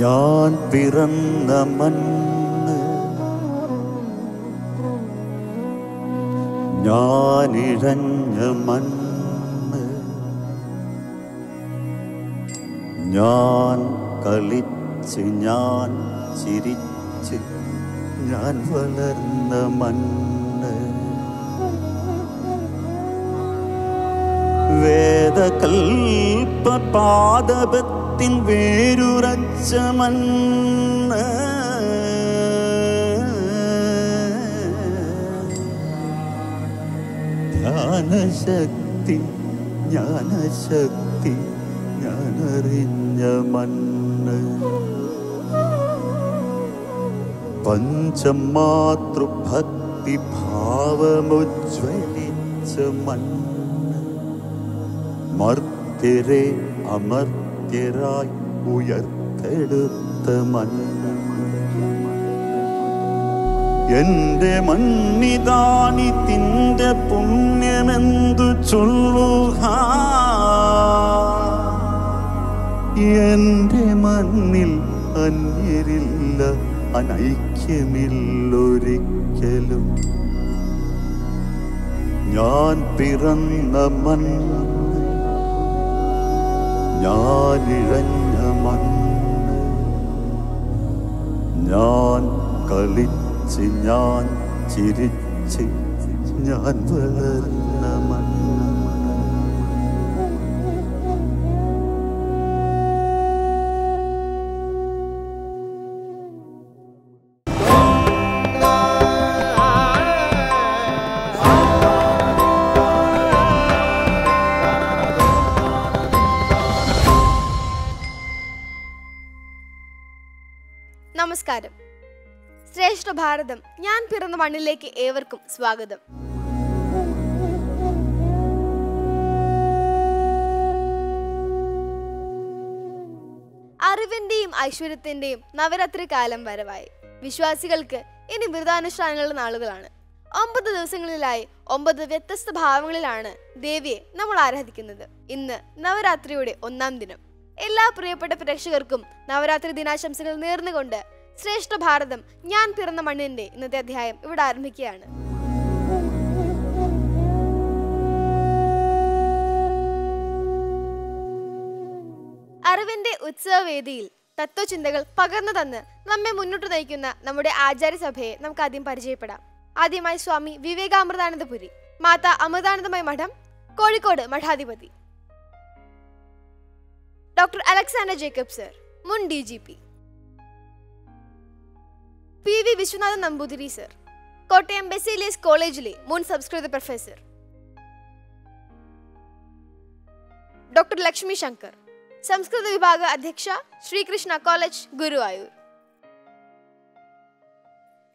ഞാൻ പിറന്ന മണ്ണ്. ഞാനിഴഞ്ഞ മണ്ണ്. ഞാൻ കളിച്ച് ഞാൻ ചിരിച്ച് ഞാൻ വളർന്ന മണ്ണ്. വേദകൽപ്പാദപത്തിൻ വേരുറച്ച മണ്ണ്. ധ്യാനശക്തി ജ്ഞാനശക്തി ഞാനറിഞ്ഞ മണ്ണ്. പഞ്ചമാതൃഭക്തി ഭാവമുജ്വലിച്ച മണ്ണ്. മർത്യരെ അമർത്യരായി ഉയർത്തെടുത്ത മണ്ണ് എന്റെ മണ്ണിതാനി തിന്റെ പുണ്യമെന്തു ചൊല്ലുക എന്റെ മണ്ണിൽ അന്യരില്ല അനൈക്യമില്ലൊരിക്കലും. ഞാൻ പിറന്ന മണ്ണ് ഞാനിഴഞ്ഞ മണ്ണ് ഞാൻ കളിച്ച് ഞാൻ ചിരിച്ച് ഞാൻ വളർന്ന ശ്രേഷ്ഠ ഭാരതം ഞാൻ പിറന്ന മണ്ണിലേക്ക് ഏവർക്കും സ്വാഗതം. അറിവിന്റെയും ഐശ്വര്യത്തിന്റെയും നവരാത്രി കാലം വരവായി. വിശ്വാസികൾക്ക് ഇനി വ്രതാനുഷ്ഠാനങ്ങളുടെ നാളുകളാണ്. ഒമ്പത് ദിവസങ്ങളിലായി ഒമ്പത് വ്യത്യസ്ത ഭാവങ്ങളിലാണ് ദേവിയെ നമ്മൾ ആരാധിക്കുന്നത്. ഇന്ന് നവരാത്രിയുടെ ഒന്നാം ദിനം. എല്ലാ പ്രിയപ്പെട്ട പ്രേക്ഷകർക്കും നവരാത്രി ദിനാശംസകൾ നേർന്നുകൊണ്ട് ശ്രേഷ്ഠ ഭാരതം ഞാൻ പിറന്ന മണ്ണിന്റെ ഇന്നത്തെ അധ്യായം ഇവിടെ ആരംഭിക്കുകയാണ്. അറിവിന്റെ ഉത്സവവേദിയിൽ തത്വചിന്തകൾ പകർന്നു തന്ന് നമ്മെ മുന്നോട്ട് നയിക്കുന്ന നമ്മുടെ ആചാര്യസഭയെ നമുക്ക് ആദ്യം പരിചയപ്പെടാം. ആദ്യമായി സ്വാമി വിവേകാമൃതാനന്ദപുരി മാതാ അമൃതാനന്ദമയ മഠം കോഴിക്കോട് മഠാധിപതി. ഡോക്ടർ അലക്സാണ്ടർ ജേക്കബ് സർ മുൻ D G P. P V Viswanathan Namboothiri sir. Kottayam Baselius കോളേജിലെ മുൻ സംസ്കൃത പ്രൊഫസർ. ഡോക്ടർ ലക്ഷ്മി ശങ്കർ സംസ്കൃത വിഭാഗ അധ്യക്ഷ ശ്രീകൃഷ്ണ കോളേജ് ഗുരുവായൂർ.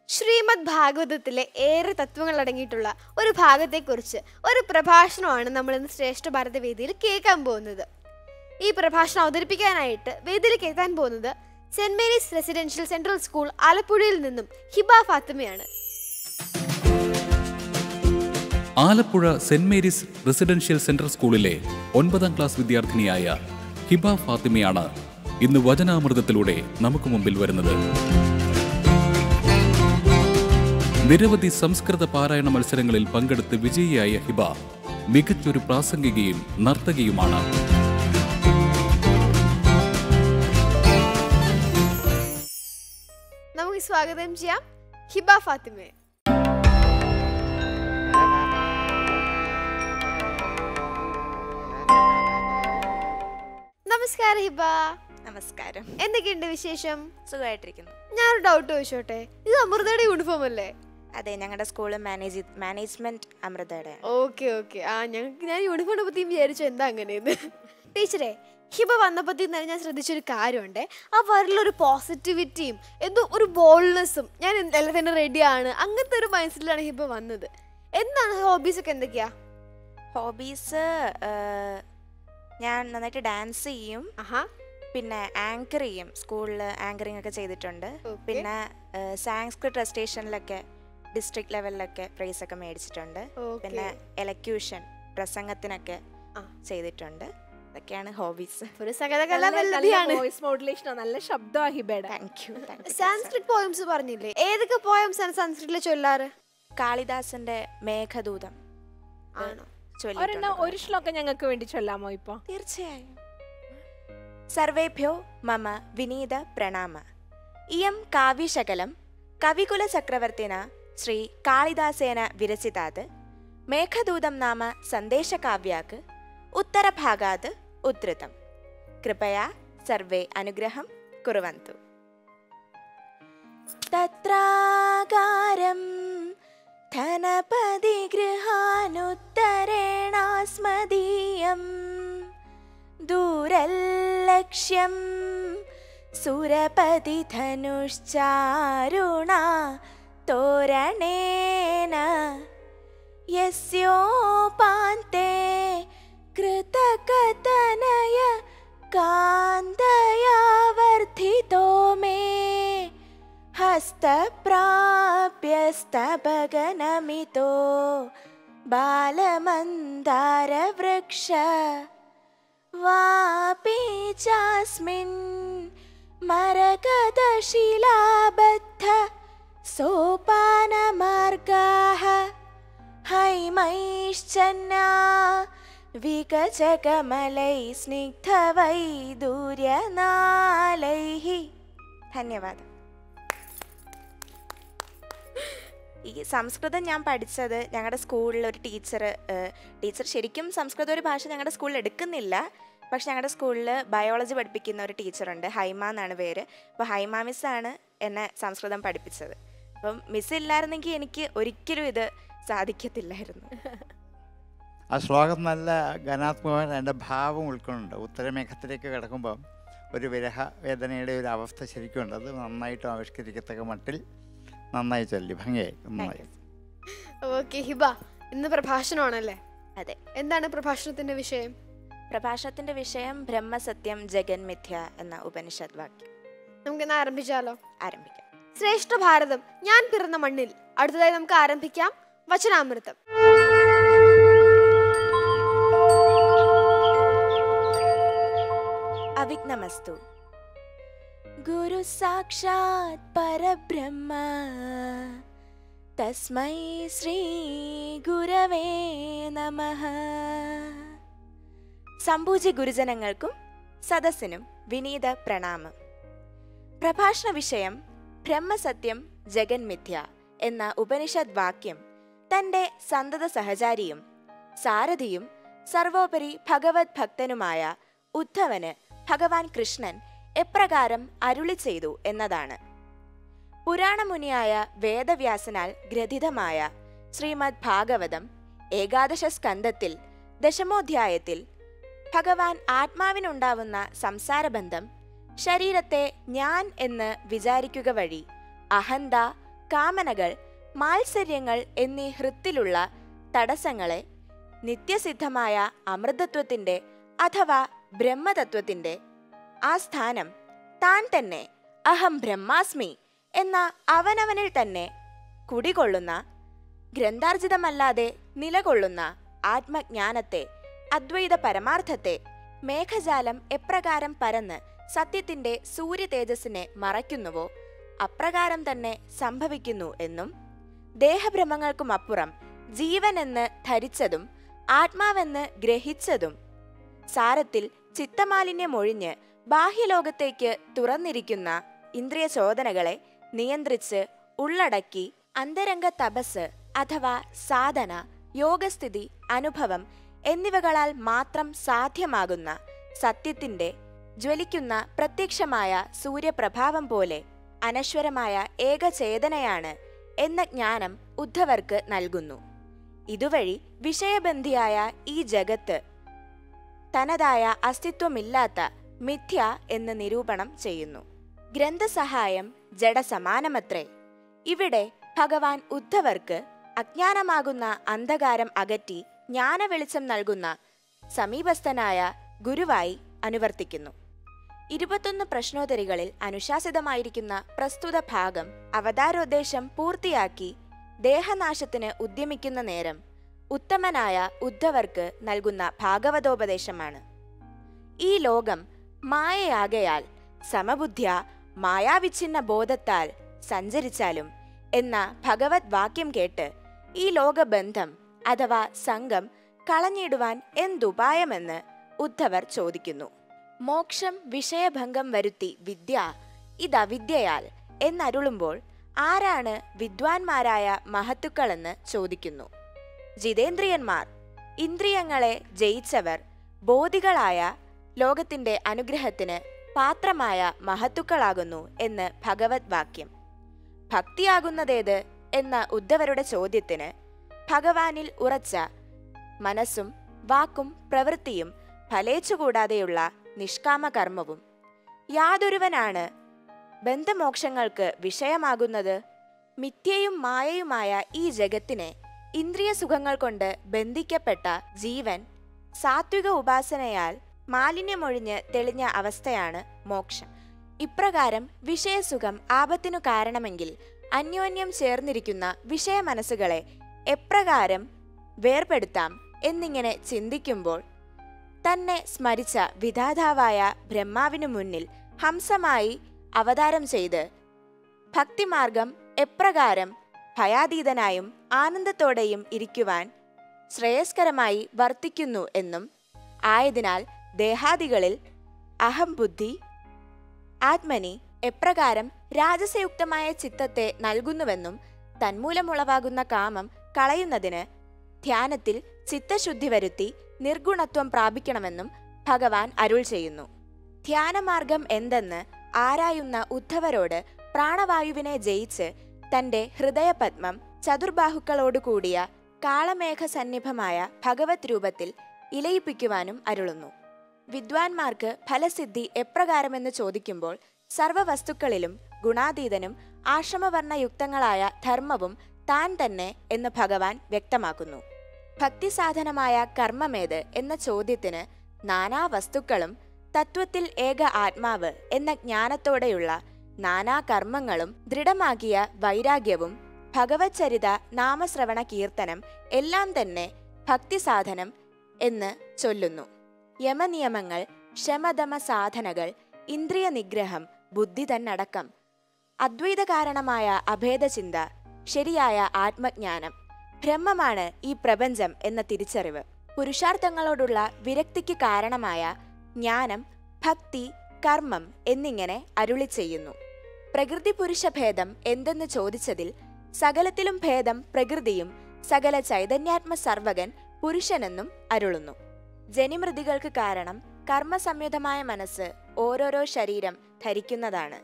ശ്രീമദ് ഭാഗവതത്തിലെ ഏറെ തത്വങ്ങൾ അടങ്ങിയിട്ടുള്ള ഒരു ഭാഗത്തെക്കുറിച്ച് ഒരു പ്രഭാഷണമാണ് നമ്മൾ ഇന്ന് ശ്രേഷ്ഠ ഭാരത വേദിയിൽ കേൾക്കാൻ പോകുന്നത്. ഈ പ്രഭാഷണം അവതരിപ്പിക്കാനായിട്ട് വേദിയിൽ കേൾക്കാൻ പോകുന്നത് saint Mary's residential central school ആലപ്പുഴയിൽ നിന്നും Hiba ഫാത്തിമയാണ്. Alappuzha saint Mary's residential central സ്കൂളിലെ ഒൻപതാം ക്ലാസ് വിദ്യാർത്ഥിനിയായ ഹിബ ഫാത്തിമയാണ് ഇന്ന് വചനാമൃതത്തിലൂടെ നമുക്ക് മുമ്പിൽ വരുന്നത്. നിരവധി സംസ്കൃത പാരായണ മത്സരങ്ങളിൽ പങ്കെടുത്ത് വിജയിയായ ഹിബ മികച്ചൊരു പ്രാസംഗികയും നർത്തകിയുമാണ്. നമുക്ക് സ്വാഗതം ചെയ്യാം. ഹിബ ഫാത്തിമയെ. നമസ്കാരം ഹിബ. നമസ്കാരം. എന്തൊക്കെയുണ്ട് വിശേഷം? സുഖമായിട്ടിരിക്കുന്നു. ഞാനൊരു ഡൗട്ട് ചോദിച്ചോട്ടെ? ഇത് അമൃതയുടെ യൂണിഫോം അല്ലേ? അതെ ഞങ്ങളുടെ സ്കൂൾ മാനേജ് മാനേജ്മെന്റ് അമൃതയുടെ ഓക്കെ ഓക്കെ ആ ഞങ്ങൾക്ക് ഞാൻ യൂണിഫോമിനെ പറ്റി വിചാരിച്ചു എന്താ അങ്ങനെയെന്ന്. ടീച്ചറെ ഹിബ വന്നപ്പോൾ തന്നെ ഞാൻ ശ്രദ്ധിച്ചൊരു കാര്യമുണ്ട്. ആ വരലൊരു പോസിറ്റിവിറ്റിയും എന്തോ ഒരു ബോൾനെസ്സും ഞാൻ എല്ലാം തന്നെ റെഡിയാണ് അങ്ങനത്തെ ഒരു മൈൻഡിലാണ് ഹിബ വന്നത്. എന്താണ് ഹോബീസ് ഒക്കെ എന്തൊക്കെയാ? ഹോബീസ് ഞാൻ നന്നായിട്ട് ഡാൻസ് ചെയ്യും. പിന്നെ ആങ്കർ ചെയ്യും. സ്കൂളിൽ ആങ്കറിംഗ് ഒക്കെ ചെയ്തിട്ടുണ്ട്. പിന്നെ സാൻസ്ക്രിറ്റ് റെസ്റ്റേഷനിലൊക്കെ ഡിസ്ട്രിക്ട് ലെവലിലൊക്കെ പ്രൈസ് ഒക്കെ മേടിച്ചിട്ടുണ്ട്. പിന്നെ എലക്യൂഷൻ പ്രസംഗത്തിനൊക്കെ. ചെയ്തിട്ടുണ്ട്. ഇതൊക്കെയാണ് ഹോബീസ് ഒരു വോയിസ് മോഡുലേഷനോ നല്ല ശബ്ദമാണ് ഹിബയുടെ താങ്ക് യു സാൻസ്ക്രിറ്റ് പോയംസ് പറഞ്ഞില്ലേ? ഏതൊക്കെ പോയംസ് ആണ് സംസ്കൃതിൽ ചൊല്ലാറ്? കാളിദാസന്റെ മേഘദൂതം. ആണോ? ഒരെണ്ണം ഒരു ശ്ലോകം ഞങ്ങൾക്ക് വേണ്ടി ചൊല്ലാമോ ഇപ്പൊ? തീർച്ചയായും. സർവേഭ്യോ മമ വിനീത പ്രണാമ. ഇയം കാവ്യശകലം കവികുലചക്രവർത്തിന ശ്രീ കാളിദാസേന വിരചിതാത് മേഘദൂതം നാമ സന്ദേശകാവ്യാക്ക്. ഉത്തരഭാഗാത് उद्धृतं कृपया सर्वे अनुग्रहं कुर्वन्तु तत्रागारं धनपदिगृहानुत्तरेणास्मदीयं दूरल्लक्ष्यं सुरपदिधनुश्चारुणा तोरणेन यस्योपान्ते य कान्तया वर्धितो मे हस्तप्राप्यस्तभगनमितो बालमन्दारवृक्ष वापि चास्मिन् मरकदशिलाबद्ध सोपानमार्गाः हैमैश्चन्ना വികചകമലൈ സ്നിഗ്ധവൈദൂര്യനാലൈः ധന്യവാദം. ഈ സംസ്കൃതം ഞാൻ പഠിച്ചത് ഞങ്ങളുടെ സ്കൂളിൽ ഒരു ടീച്ചർ ടീച്ചർ ശരിക്കും സംസ്കൃത ഒരു ഭാഷ ഞങ്ങളുടെ സ്കൂളിൽ എടുക്കുന്നില്ല. പക്ഷെ ഞങ്ങളുടെ സ്കൂളിൽ ബയോളജി പഠിപ്പിക്കുന്ന ഒരു ടീച്ചറുണ്ട്. ഹൈമ എന്നാണ് പേര്. അപ്പോൾ ഹൈമ മിസ്സാണ് എന്നെ സംസ്കൃതം പഠിപ്പിച്ചത്. അപ്പം മിസ്സില്ലായിരുന്നെങ്കിൽ എനിക്ക് ഒരിക്കലും ഇത് സാധിക്കത്തില്ലായിരുന്നു. ആ ശ്ലോകം നല്ല ഗനാത്മകമായ അതിന്റെ ഭാവം ഉൾക്കൊണ്ടുണ്ട്. ഉത്തരമേഘത്തിലേക്ക് കിടക്കുമ്പം ഒരു വിരഹ വേദനയുടെ ഒരു അവസ്ഥ ശരിക്കുണ്ട് അത് നന്നായിട്ട് ആവിഷ്കരിക്കത്തക്ക മട്ടിൽ നന്നായി ചൊല്ലി. ഭംഗിയായി. നന്നായി. ഓക്കെ ഹിബ ഇന്ന് പ്രഭാഷണമാണല്ലേ? അതെ. എന്താണ് പ്രഭാഷണത്തിന്റെ വിഷയം? പ്രഭാഷണത്തിന്റെ വിഷയം ബ്രഹ്മസത്യം ജഗന്മിഥ്യ എന്ന ഉപനിഷത് വാക്യം നമുക്കിന്ന് ആരംഭിച്ചാലോ? ആരംഭിക്കാം. ശ്രേഷ്ഠ ഭാരതം ഞാൻ പിറന്ന മണ്ണിൽ. അടുത്തതായി നമുക്ക് ആരംഭിക്കാം. വചനാമൃതം. അവിഘ്നമസ്തു ഗുരു സാക്ഷാത് പരബ്രഹ്മ. തസ്മൈ ശ്രീ ഗുരവേ നമ. സംപൂജ്യ ഗുരുജനങ്ങൾക്കും സദസ്സിനും വിനീത പ്രണാമം. പ്രഭാഷണ വിഷയം ബ്രഹ്മസത്യം ജഗന്മിഥ്യ എന്ന ഉപനിഷത് വാക്യം തന്റെ സന്തത സഹചാരിയും സാരഥിയും സർവോപരി ഭഗവത് ഭക്തനുമായ ഉദ്ധവന് ഭഗവാൻ കൃഷ്ണൻ എപ്രകാരം അരുളി ചെയ്തു എന്നതാണ്. പുരാണമുനിയായ വേദവ്യാസനാൽ ഗ്രഥിതമായ ശ്രീമദ് ഭാഗവതം ഏകാദശ സ്കന്ധത്തിൽ ദശമോധ്യായത്തിൽ ഭഗവാൻ ആത്മാവിനുണ്ടാവുന്ന സംസാരബന്ധം ശരീരത്തെ ഞാൻ എന്ന് വിചാരിക്കുക വഴി അഹന്ത കാമനകൾ മാത്സര്യങ്ങൾ എന്നീ ഹൃത്തിലുള്ള തടസ്സങ്ങളെ നിത്യസിദ്ധമായ അമൃതത്വത്തിന്റെ അഥവാ ബ്രഹ്മതത്വത്തിന്റെ ആ സ്ഥാനം താൻ തന്നെ അഹം ബ്രഹ്മാസ്മി എന്ന അവനവനിൽ തന്നെ കുടികൊള്ളുന്ന ഗ്രന്ഥാർജിതമല്ലാതെ നിലകൊള്ളുന്ന ആത്മജ്ഞാനത്തെ അദ്വൈത പരമാർത്ഥത്തെ മേഘജാലം എപ്രകാരം പരന്ന് സത്യത്തിന്റെ സൂര്യ തേജസ്സിനെ മറയ്ക്കുന്നുവോ അപ്രകാരം തന്നെ സംഭവിക്കുന്നു എന്നും ദേഹഭ്രമങ്ങൾക്കുമപ്പുറം ജീവനെന്ന് ധരിച്ചതും ആത്മാവെന്ന് ഗ്രഹിച്ചതും സാരത്തിൽ ചിത്തമാലിന്യമൊഴിഞ്ഞ് ബാഹ്യലോകത്തേക്ക് തുറന്നിരിക്കുന്ന ഇന്ദ്രിയ ചോദനകളെ നിയന്ത്രിച്ച് ഉള്ളടക്കി അന്തരംഗ തപസ് അഥവാ സാധന യോഗസ്ഥിതി അനുഭവം എന്നിവകളാൽ മാത്രം സാധ്യമാകുന്ന സത്യത്തിന്റെ ജ്വലിക്കുന്ന പ്രത്യക്ഷമായ സൂര്യപ്രഭാവം പോലെ അനശ്വരമായ ഏകചേതനയാണ് എന്ന ജ്ഞാനം ഉദ്ധവർക്ക് നൽകുന്നു. ഇതുവഴി വിഷയബന്ധിയായ ഈ ജഗത്ത് തനതായ അസ്തിത്വമില്ലാത്ത മിഥ്യ എന്ന് നിരൂപണം ചെയ്യുന്നു. ഗ്രന്ഥസഹായം ജഡസമാനമത്രേ. ഇവിടെ ഭഗവാൻ ഉദ്ധവർക്ക് അജ്ഞാനമാകുന്ന അന്ധകാരം അകറ്റി ജ്ഞാനവെളിച്ചം നൽകുന്ന സമീപസ്ഥനായ ഗുരുവായി അനുവർത്തിക്കുന്നു. ഇരുപത്തൊന്ന് പ്രശ്നോത്തരികളിൽ അനുശാസിതമായിരിക്കുന്ന പ്രസ്തുത ഭാഗം അവതാരോദ്ദേശം പൂർത്തിയാക്കി ദേഹനാശത്തിന് ഉദ്യമിക്കുന്ന നേരം ഉത്തമനായ ഉദ്ധവർക്ക് നൽകുന്ന ഭാഗവതോപദേശമാണ്. ഈ ലോകം മായയാകയാൽ സമബുദ്ധ്യ മായാവിച്ഛിന്ന ബോധത്താൽ സഞ്ചരിച്ചാലും എന്ന ഭഗവത് വാക്യം കേട്ട് ഈ ലോകബന്ധം അഥവാ സംഘം കളഞ്ഞിടുവാൻ എന്തുപായമെന്ന് ഉദ്ധവർ ചോദിക്കുന്നു. മോക്ഷം വിഷയഭംഗം വരുത്തി വിദ്യ ഇതവിദ്യയാൽ എന്നരുളുമ്പോൾ ആരാണ് വിദ്വാൻമാരായ മഹത്തുക്കളെന്ന് ചോദിക്കുന്നു. ജിതേന്ദ്രിയന്മാർ. ഇന്ദ്രിയങ്ങളെ ജയിച്ചവർ ബോധികളായ ലോകത്തിന്റെ അനുഗ്രഹത്തിന് പാത്രമായ മഹത്തുക്കളാകുന്നു എന്ന് ഭഗവത് വാക്യം. ഭക്തിയാകുന്നതേത് എന്ന ഉദ്ധവരുടെ ചോദ്യത്തിന് ഭഗവാനിൽ ഉറച്ച മനസ്സും വാക്കും പ്രവൃത്തിയും ഫലേച്ചുകൂടാതെയുള്ള നിഷ്കാമ കർമ്മവും യാതൊരുവനാണ് ബന്ധമോക്ഷങ്ങൾക്ക് വിഷയമാകുന്നത്. മിഥ്യയും മായയുമായ ഈ ജഗത്തിനെ ഇന്ദ്രിയ സുഖങ്ങൾ കൊണ്ട് ബന്ധിക്കപ്പെട്ട ജീവൻ സാത്വിക ഉപാസനയാൽ മാലിന്യമൊഴിഞ്ഞ് തെളിഞ്ഞ അവസ്ഥയാണ് മോക്ഷം. ഇപ്രകാരം വിഷയസുഖം ആപത്തിനു കാരണമെങ്കിൽ അന്യോന്യം ചേർന്നിരിക്കുന്ന വിഷയ മനസ്സുകളെ എപ്രകാരം വേർപെടുത്താം എന്നിങ്ങനെ ചിന്തിക്കുമ്പോൾ തന്നെ സ്മരിച്ച വിധാതാവായ ബ്രഹ്മാവിനു മുന്നിൽ ഹംസമായി അവതാരം ചെയ്ത് ഭക്തിമാർഗം എപ്രകാരം ഭയാതീതനായും ആനന്ദത്തോടെയും ഇരിക്കുവാൻ ശ്രേയസ്കരമായി വർത്തിക്കുന്നു എന്നും ആയതിനാൽ ദേഹാദികളിൽ അഹംബുദ്ധി ആത്മനി എപ്രകാരം രാജസയുക്തമായ ചിത്തത്തെ നൽകുന്നുവെന്നും തന്മൂലമുളവാകുന്ന കാമം കളയുന്നതിന് ധ്യാനത്തിൽ ചിത്തശുദ്ധി വരുത്തി നിർഗുണത്വം പ്രാപിക്കണമെന്നും ഭഗവാൻ അരുൾ ചെയ്യുന്നു. ധ്യാനമാർഗം എന്തെന്ന് ആരായുന്ന ഉദ്ധവരോട് പ്രാണവായുവിനെ ജയിച്ച് തന്റെ ഹൃദയപത്മം ചതുർബാഹുക്കളോടുകൂടിയ കാളമേഘ സന്നിഭമായ ഭഗവത് രൂപത്തിൽ ഇലയിപ്പിക്കുവാനും അരുളുന്നു. വിദ്വാൻമാർക്ക് ഫലസിദ്ധി എപ്രകാരമെന്ന് ചോദിക്കുമ്പോൾ സർവവസ്തുക്കളിലും ഗുണാതീതനും ആശ്രമവർണയുക്തങ്ങളായ ധർമ്മവും താൻ തന്നെ എന്ന് ഭഗവാൻ വ്യക്തമാക്കുന്നു. ഭക്തിസാധനമായ കർമ്മമേത് എന്ന ചോദ്യത്തിന് നാനാ വസ്തുക്കളും തത്വത്തിൽ ഏക ആത്മാവ് എന്ന ജ്ഞാനത്തോടെയുള്ള നാനാ കർമ്മങ്ങളും ദൃഢമാക്കിയ വൈരാഗ്യവും ഭഗവത് ചരിത നാമശ്രവണ കീർത്തനം എല്ലാം തന്നെ ഭക്തിസാധനം എന്ന് ചൊല്ലുന്നു. യമനിയമങ്ങൾ ക്ഷമതമ സാധനകൾ ഇന്ദ്രിയ നിഗ്രഹം ബുദ്ധി തന്നടക്കം അദ്വൈത കാരണമായ അഭേദചിന്ത ശരിയായ ആത്മജ്ഞാനം ബ്രഹ്മമാണ് ഈ പ്രപഞ്ചം എന്ന തിരിച്ചറിവ് പുരുഷാർത്ഥങ്ങളോടുള്ള വിരക്തിക്ക് കാരണമായ ജ്ഞാനം ഭക്തി കർമ്മം എന്നിങ്ങനെ അരുളി ചെയ്യുന്നു പ്രകൃതി പുരുഷ ഭേദം എന്തെന്ന് ചോദിച്ചതിൽ സകലത്തിലും ഭേദം പ്രകൃതിയും സകല ചൈതന്യാത്മ സർവകൻ പുരുഷനെന്നും അരുളുന്നു. ജനിമൃതികൾക്ക് കാരണം കർമ്മസംയുതമായ മനസ്സ് ഓരോരോ ശരീരം ധരിക്കുന്നതാണ്.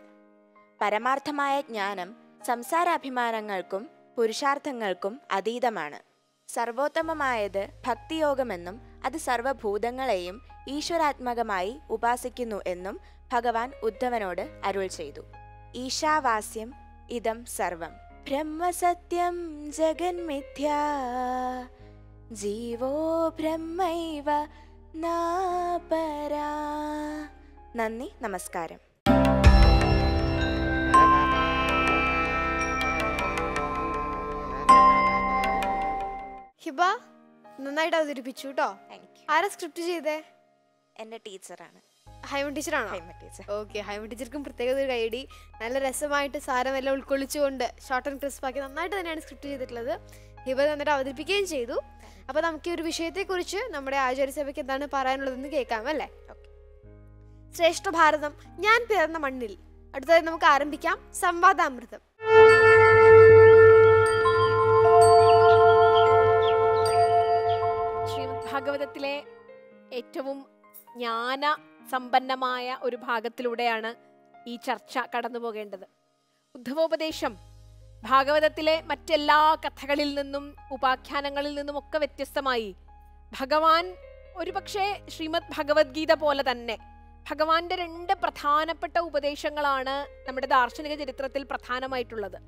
പരമാർത്ഥമായ ജ്ഞാനം സംസാരാഭിമാനങ്ങൾക്കും പുരുഷാർത്ഥങ്ങൾക്കും അതീതമാണ്. സർവോത്തമമായത് ഭക്തിയോഗമെന്നും അത് സർവഭൂതങ്ങളെയും ഈശ്വരാത്മകമായി ഉപാസിക്കുന്നു എന്നും ഭഗവാൻ ഉദ്ധവനോട് അരുൾ ചെയ്തു. ഈശാവാസ്യം ഇതം സർവം. ബ്രഹ്മസത്യം ജഗന്മിഥ്യാ ജീവോ ബ്രഹ്മൈവ നാപരാ. നന്ദി നമസ്കാരം. ഹിബ നന്നായിട്ട് അവതരിപ്പിച്ചു കേട്ടോ ആരാ സ്ക്രിപ്റ്റ് ചെയ്തേ? എന്റെ ടീച്ചറാണ്. ഹൈമൻ ടീച്ചറാണോ? ഹൈമ ടീച്ചർ. ഓക്കെ ഹൈമ ടീച്ചർക്കും പ്രത്യേകത ഒരു കൈയടി നല്ല രസമായിട്ട് സാരമെല്ലാം ഉൾക്കൊള്ളിച്ചുകൊണ്ട് ഷോർട്ട് ആൻഡ് ക്രിസ്പ് ആക്കി നന്നായിട്ട് തന്നെയാണ് സ്ക്രിപ്റ്റ് ചെയ്തിട്ടുള്ളത്. ഹിബ നന്നായിട്ട് അവതരിപ്പിക്കുകയും ചെയ്തു. അപ്പോൾ നമുക്ക് ഈ ഒരു വിഷയത്തെക്കുറിച്ച് നമ്മുടെ ആചാര്യസഭയ്ക്ക് എന്താണ് പറയാനുള്ളതെന്ന് കേൾക്കാം അല്ലേ? ശ്രേഷ്ഠ ഭാരതം ഞാൻ പിറന്ന മണ്ണിൽ. അടുത്തതായി നമുക്ക് ആരംഭിക്കാം. സംവാദാമൃതം. ശ്രീമദ് ഭാഗവതത്തിലെ ഏറ്റവും ജ്ഞാന സമ്പന്നമായ ഒരു ഭാഗത്തിലൂടെയാണ് ഈ ചർച്ച കടന്നു പോകേണ്ടത്. ഉദ്ധവോപദേശം ഭാഗവതത്തിലെ മറ്റെല്ലാ കഥകളിൽ നിന്നും ഉപാഖ്യാനങ്ങളിൽ നിന്നും ഒക്കെ വ്യത്യസ്തമായി. ഭഗവാൻ ഒരുപക്ഷെ ശ്രീമദ് ഭഗവത്ഗീത പോലെ തന്നെ ഭഗവാന്റെ രണ്ട് പ്രധാനപ്പെട്ട ഉപദേശങ്ങളാണ് നമ്മുടെ ദാർശനിക ചരിത്രത്തിൽ പ്രധാനമായിട്ടുള്ളത്.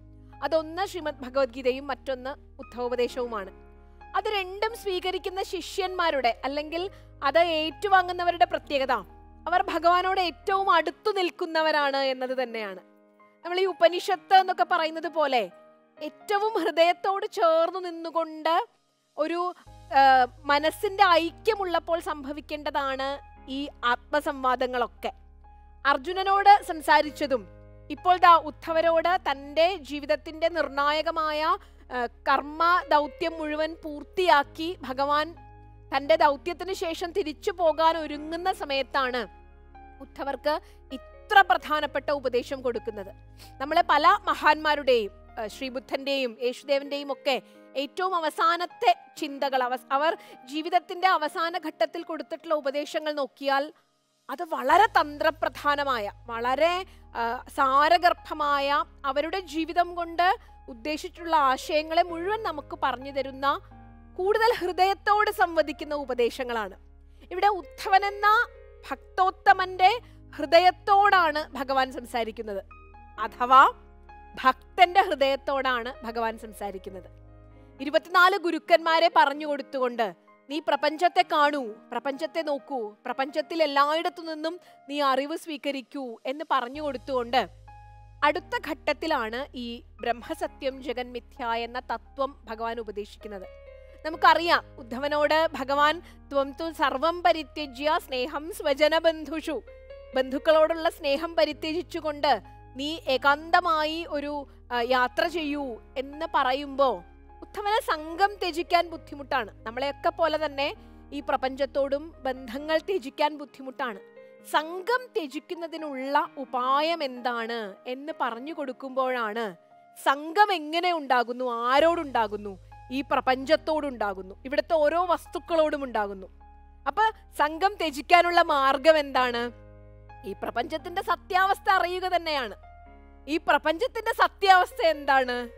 അതൊന്ന് ശ്രീമദ് ഭഗവത്ഗീതയും മറ്റൊന്ന് ഉദ്ധവോപദേശവുമാണ്. അത് രണ്ടും സ്വീകരിക്കുന്ന ശിഷ്യന്മാരുടെ അല്ലെങ്കിൽ അത് ഏറ്റുവാങ്ങുന്നവരുടെ പ്രത്യേകത അവർ ഭഗവാനോട് ഏറ്റവും അടുത്തു നിൽക്കുന്നവരാണ് എന്നത് തന്നെയാണ്. നമ്മൾ ഈ ഉപനിഷത്ത് എന്നൊക്കെ പറയുന്നത് പോലെ ഏറ്റവും ഹൃദയത്തോട് ചേർന്ന് നിന്നുകൊണ്ട് ഒരു മനസ്സിന്റെ ഐക്യമുള്ളപ്പോൾ സംഭവിക്കേണ്ടതാണ് ഈ ആത്മസംവാദങ്ങളൊക്കെ. അർജുനനോട് സംസാരിച്ചതും ഇപ്പോൾ ദാ ഉദ്ധവരോട് തന്റെ ജീവിതത്തിന്റെ നിർണായകമായ കർമ്മ ദൗത്യം മുഴുവൻ പൂർത്തിയാക്കി ഭഗവാൻ തന്റെ ദൗത്യത്തിന് ശേഷം തിരിച്ചു പോകാൻ ഒരുങ്ങുന്ന സമയത്താണ് ഉദ്ധവർക്ക് ഇത്ര പ്രധാനപ്പെട്ട ഉപദേശം കൊടുക്കുന്നത്. നമ്മളെ പല മഹാന്മാരുടെയും ശ്രീബുദ്ധന്റെയും യേശുദേവന്റെയും ഒക്കെ ഏറ്റവും അവസാനത്തെ ചിന്തകൾ അവ- അവർ ജീവിതത്തിന്റെ അവസാന ഘട്ടത്തിൽ കൊടുത്തിട്ടുള്ള ഉപദേശങ്ങൾ നോക്കിയാൽ അത് വളരെ തന്ത്രപ്രധാനമായ വളരെ സാരഗർഭമായ അവരുടെ ജീവിതം കൊണ്ട് ഉദ്ദേശിച്ചിട്ടുള്ള ആശയങ്ങളെ മുഴുവൻ നമുക്ക് പറഞ്ഞു തരുന്ന കൂടുതൽ ഹൃദയത്തോട് സംവദിക്കുന്ന ഉപദേശങ്ങളാണ്. ഇവിടെ ഉദ്ധവൻ എന്ന ഭക്തോത്തമന്റെ ഹൃദയത്തോടാണ് ഭഗവാൻ സംസാരിക്കുന്നത്. അഥവാ ഭക്തന്റെ ഹൃദയത്തോടാണ് ഭഗവാൻ സംസാരിക്കുന്നത്. ഇരുപത്തിനാല് ഗുരുക്കന്മാരെ പറഞ്ഞു കൊടുത്തുകൊണ്ട് നീ പ്രപഞ്ചത്തെ കാണൂ പ്രപഞ്ചത്തെ നോക്കൂ പ്രപഞ്ചത്തിൽ എല്ലായിടത്തു നിന്നും നീ അറിവ് സ്വീകരിക്കൂ എന്ന് പറഞ്ഞു കൊടുത്തുകൊണ്ട് അടുത്ത ഘട്ടത്തിലാണ് ഈ ബ്രഹ്മസത്യം ജഗന്മിഥ്യ എന്ന തത്വം ഭഗവാൻ ഉപദേശിക്കുന്നത്. നമുക്കറിയാം ഉദ്ധവനോട് ഭഗവാൻ ത്വം തു സർവം പരിത്യജ്യ സ്നേഹം സ്വജന ബന്ധുഷു ബന്ധുക്കളോടുള്ള സ്നേഹം പരിത്യജിച്ചുകൊണ്ട് നീ ഏകാന്തമായി ഒരു യാത്ര ചെയ്യൂ എന്ന് പറയുമ്പോൾ ഉദ്ധവനെ സംഘം ത്യജിക്കാൻ ബുദ്ധിമുട്ടാണ്. നമ്മളെയൊക്കെ പോലെ തന്നെ ഈ പ്രപഞ്ചത്തോടും ബന്ധങ്ങൾ ത്യജിക്കാൻ ബുദ്ധിമുട്ടാണ്. സംഘം ത്യജിക്കുന്നതിനുള്ള ഉപായം എന്താണ് എന്ന് പറഞ്ഞു കൊടുക്കുമ്പോഴാണ് സംഘം എങ്ങനെ ഉണ്ടാകുന്നു ആരോടുണ്ടാകുന്നു ഈ പ്രപഞ്ചത്തോടുണ്ടാകുന്നു. ഇവിടുത്തെ ഓരോ വസ്തുക്കളോടും ഉണ്ടാകുന്നു. അപ്പൊ സംഘം ത്യജിക്കാനുള്ള മാർഗം എന്താണ്? ഈ പ്രപഞ്ചത്തിന്റെ സത്യാവസ്ഥ അറിയുക തന്നെയാണ്. ഈ പ്രപഞ്ചത്തിന്റെ സത്യാവസ്ഥ എന്താണ്?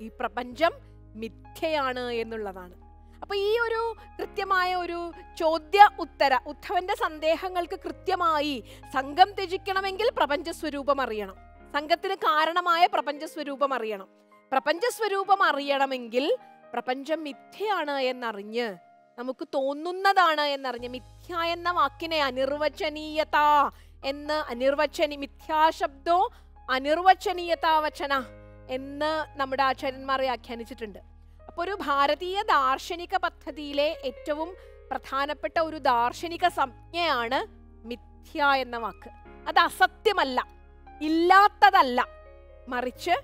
ഈ പ്രപഞ്ചം മിഥ്യയാണ് എന്നുള്ളതാണ്. അപ്പൊ ഈ ഒരു കൃത്യമായ ഒരു ചോദ്യ ഉത്തര ഉദ്ധവന്റെ സന്ദേഹങ്ങൾക്ക് കൃത്യമായി സംഘം ത്യജിക്കണമെങ്കിൽ പ്രപഞ്ച സ്വരൂപം അറിയണം. സംഘത്തിന് കാരണമായ പ്രപഞ്ച സ്വരൂപം അറിയണം. പ്രപഞ്ച സ്വരൂപം അറിയണമെങ്കിൽ പ്രപഞ്ചം മിഥ്യയാണ് എന്നറിഞ്ഞ് നമുക്ക് തോന്നുന്നതാണ് എന്നറിഞ്ഞ് മിഥ്യ എന്ന വാക്കിനെ അനിർവചനീയത എന്ന് അനിർവചനി മിഥ്യാശബ്ദോ അനിർവചനീയതാവചന എന്ന് നമ്മുടെ ആചാര്യന്മാർ വ്യാഖ്യാനിച്ചിട്ടുണ്ട്. അപ്പോൾ ഒരു ഭാരതീയ ദാർശനിക പദ്ധതിയിലെ ഏറ്റവും പ്രധാനപ്പെട്ട ഒരു ദാർശനിക സംജ്ഞയാണ് മിഥ്യ എന്ന വാക്ക്. അത് അസത്യമല്ല ഇല്ലാത്തതല്ല മറിച്ച്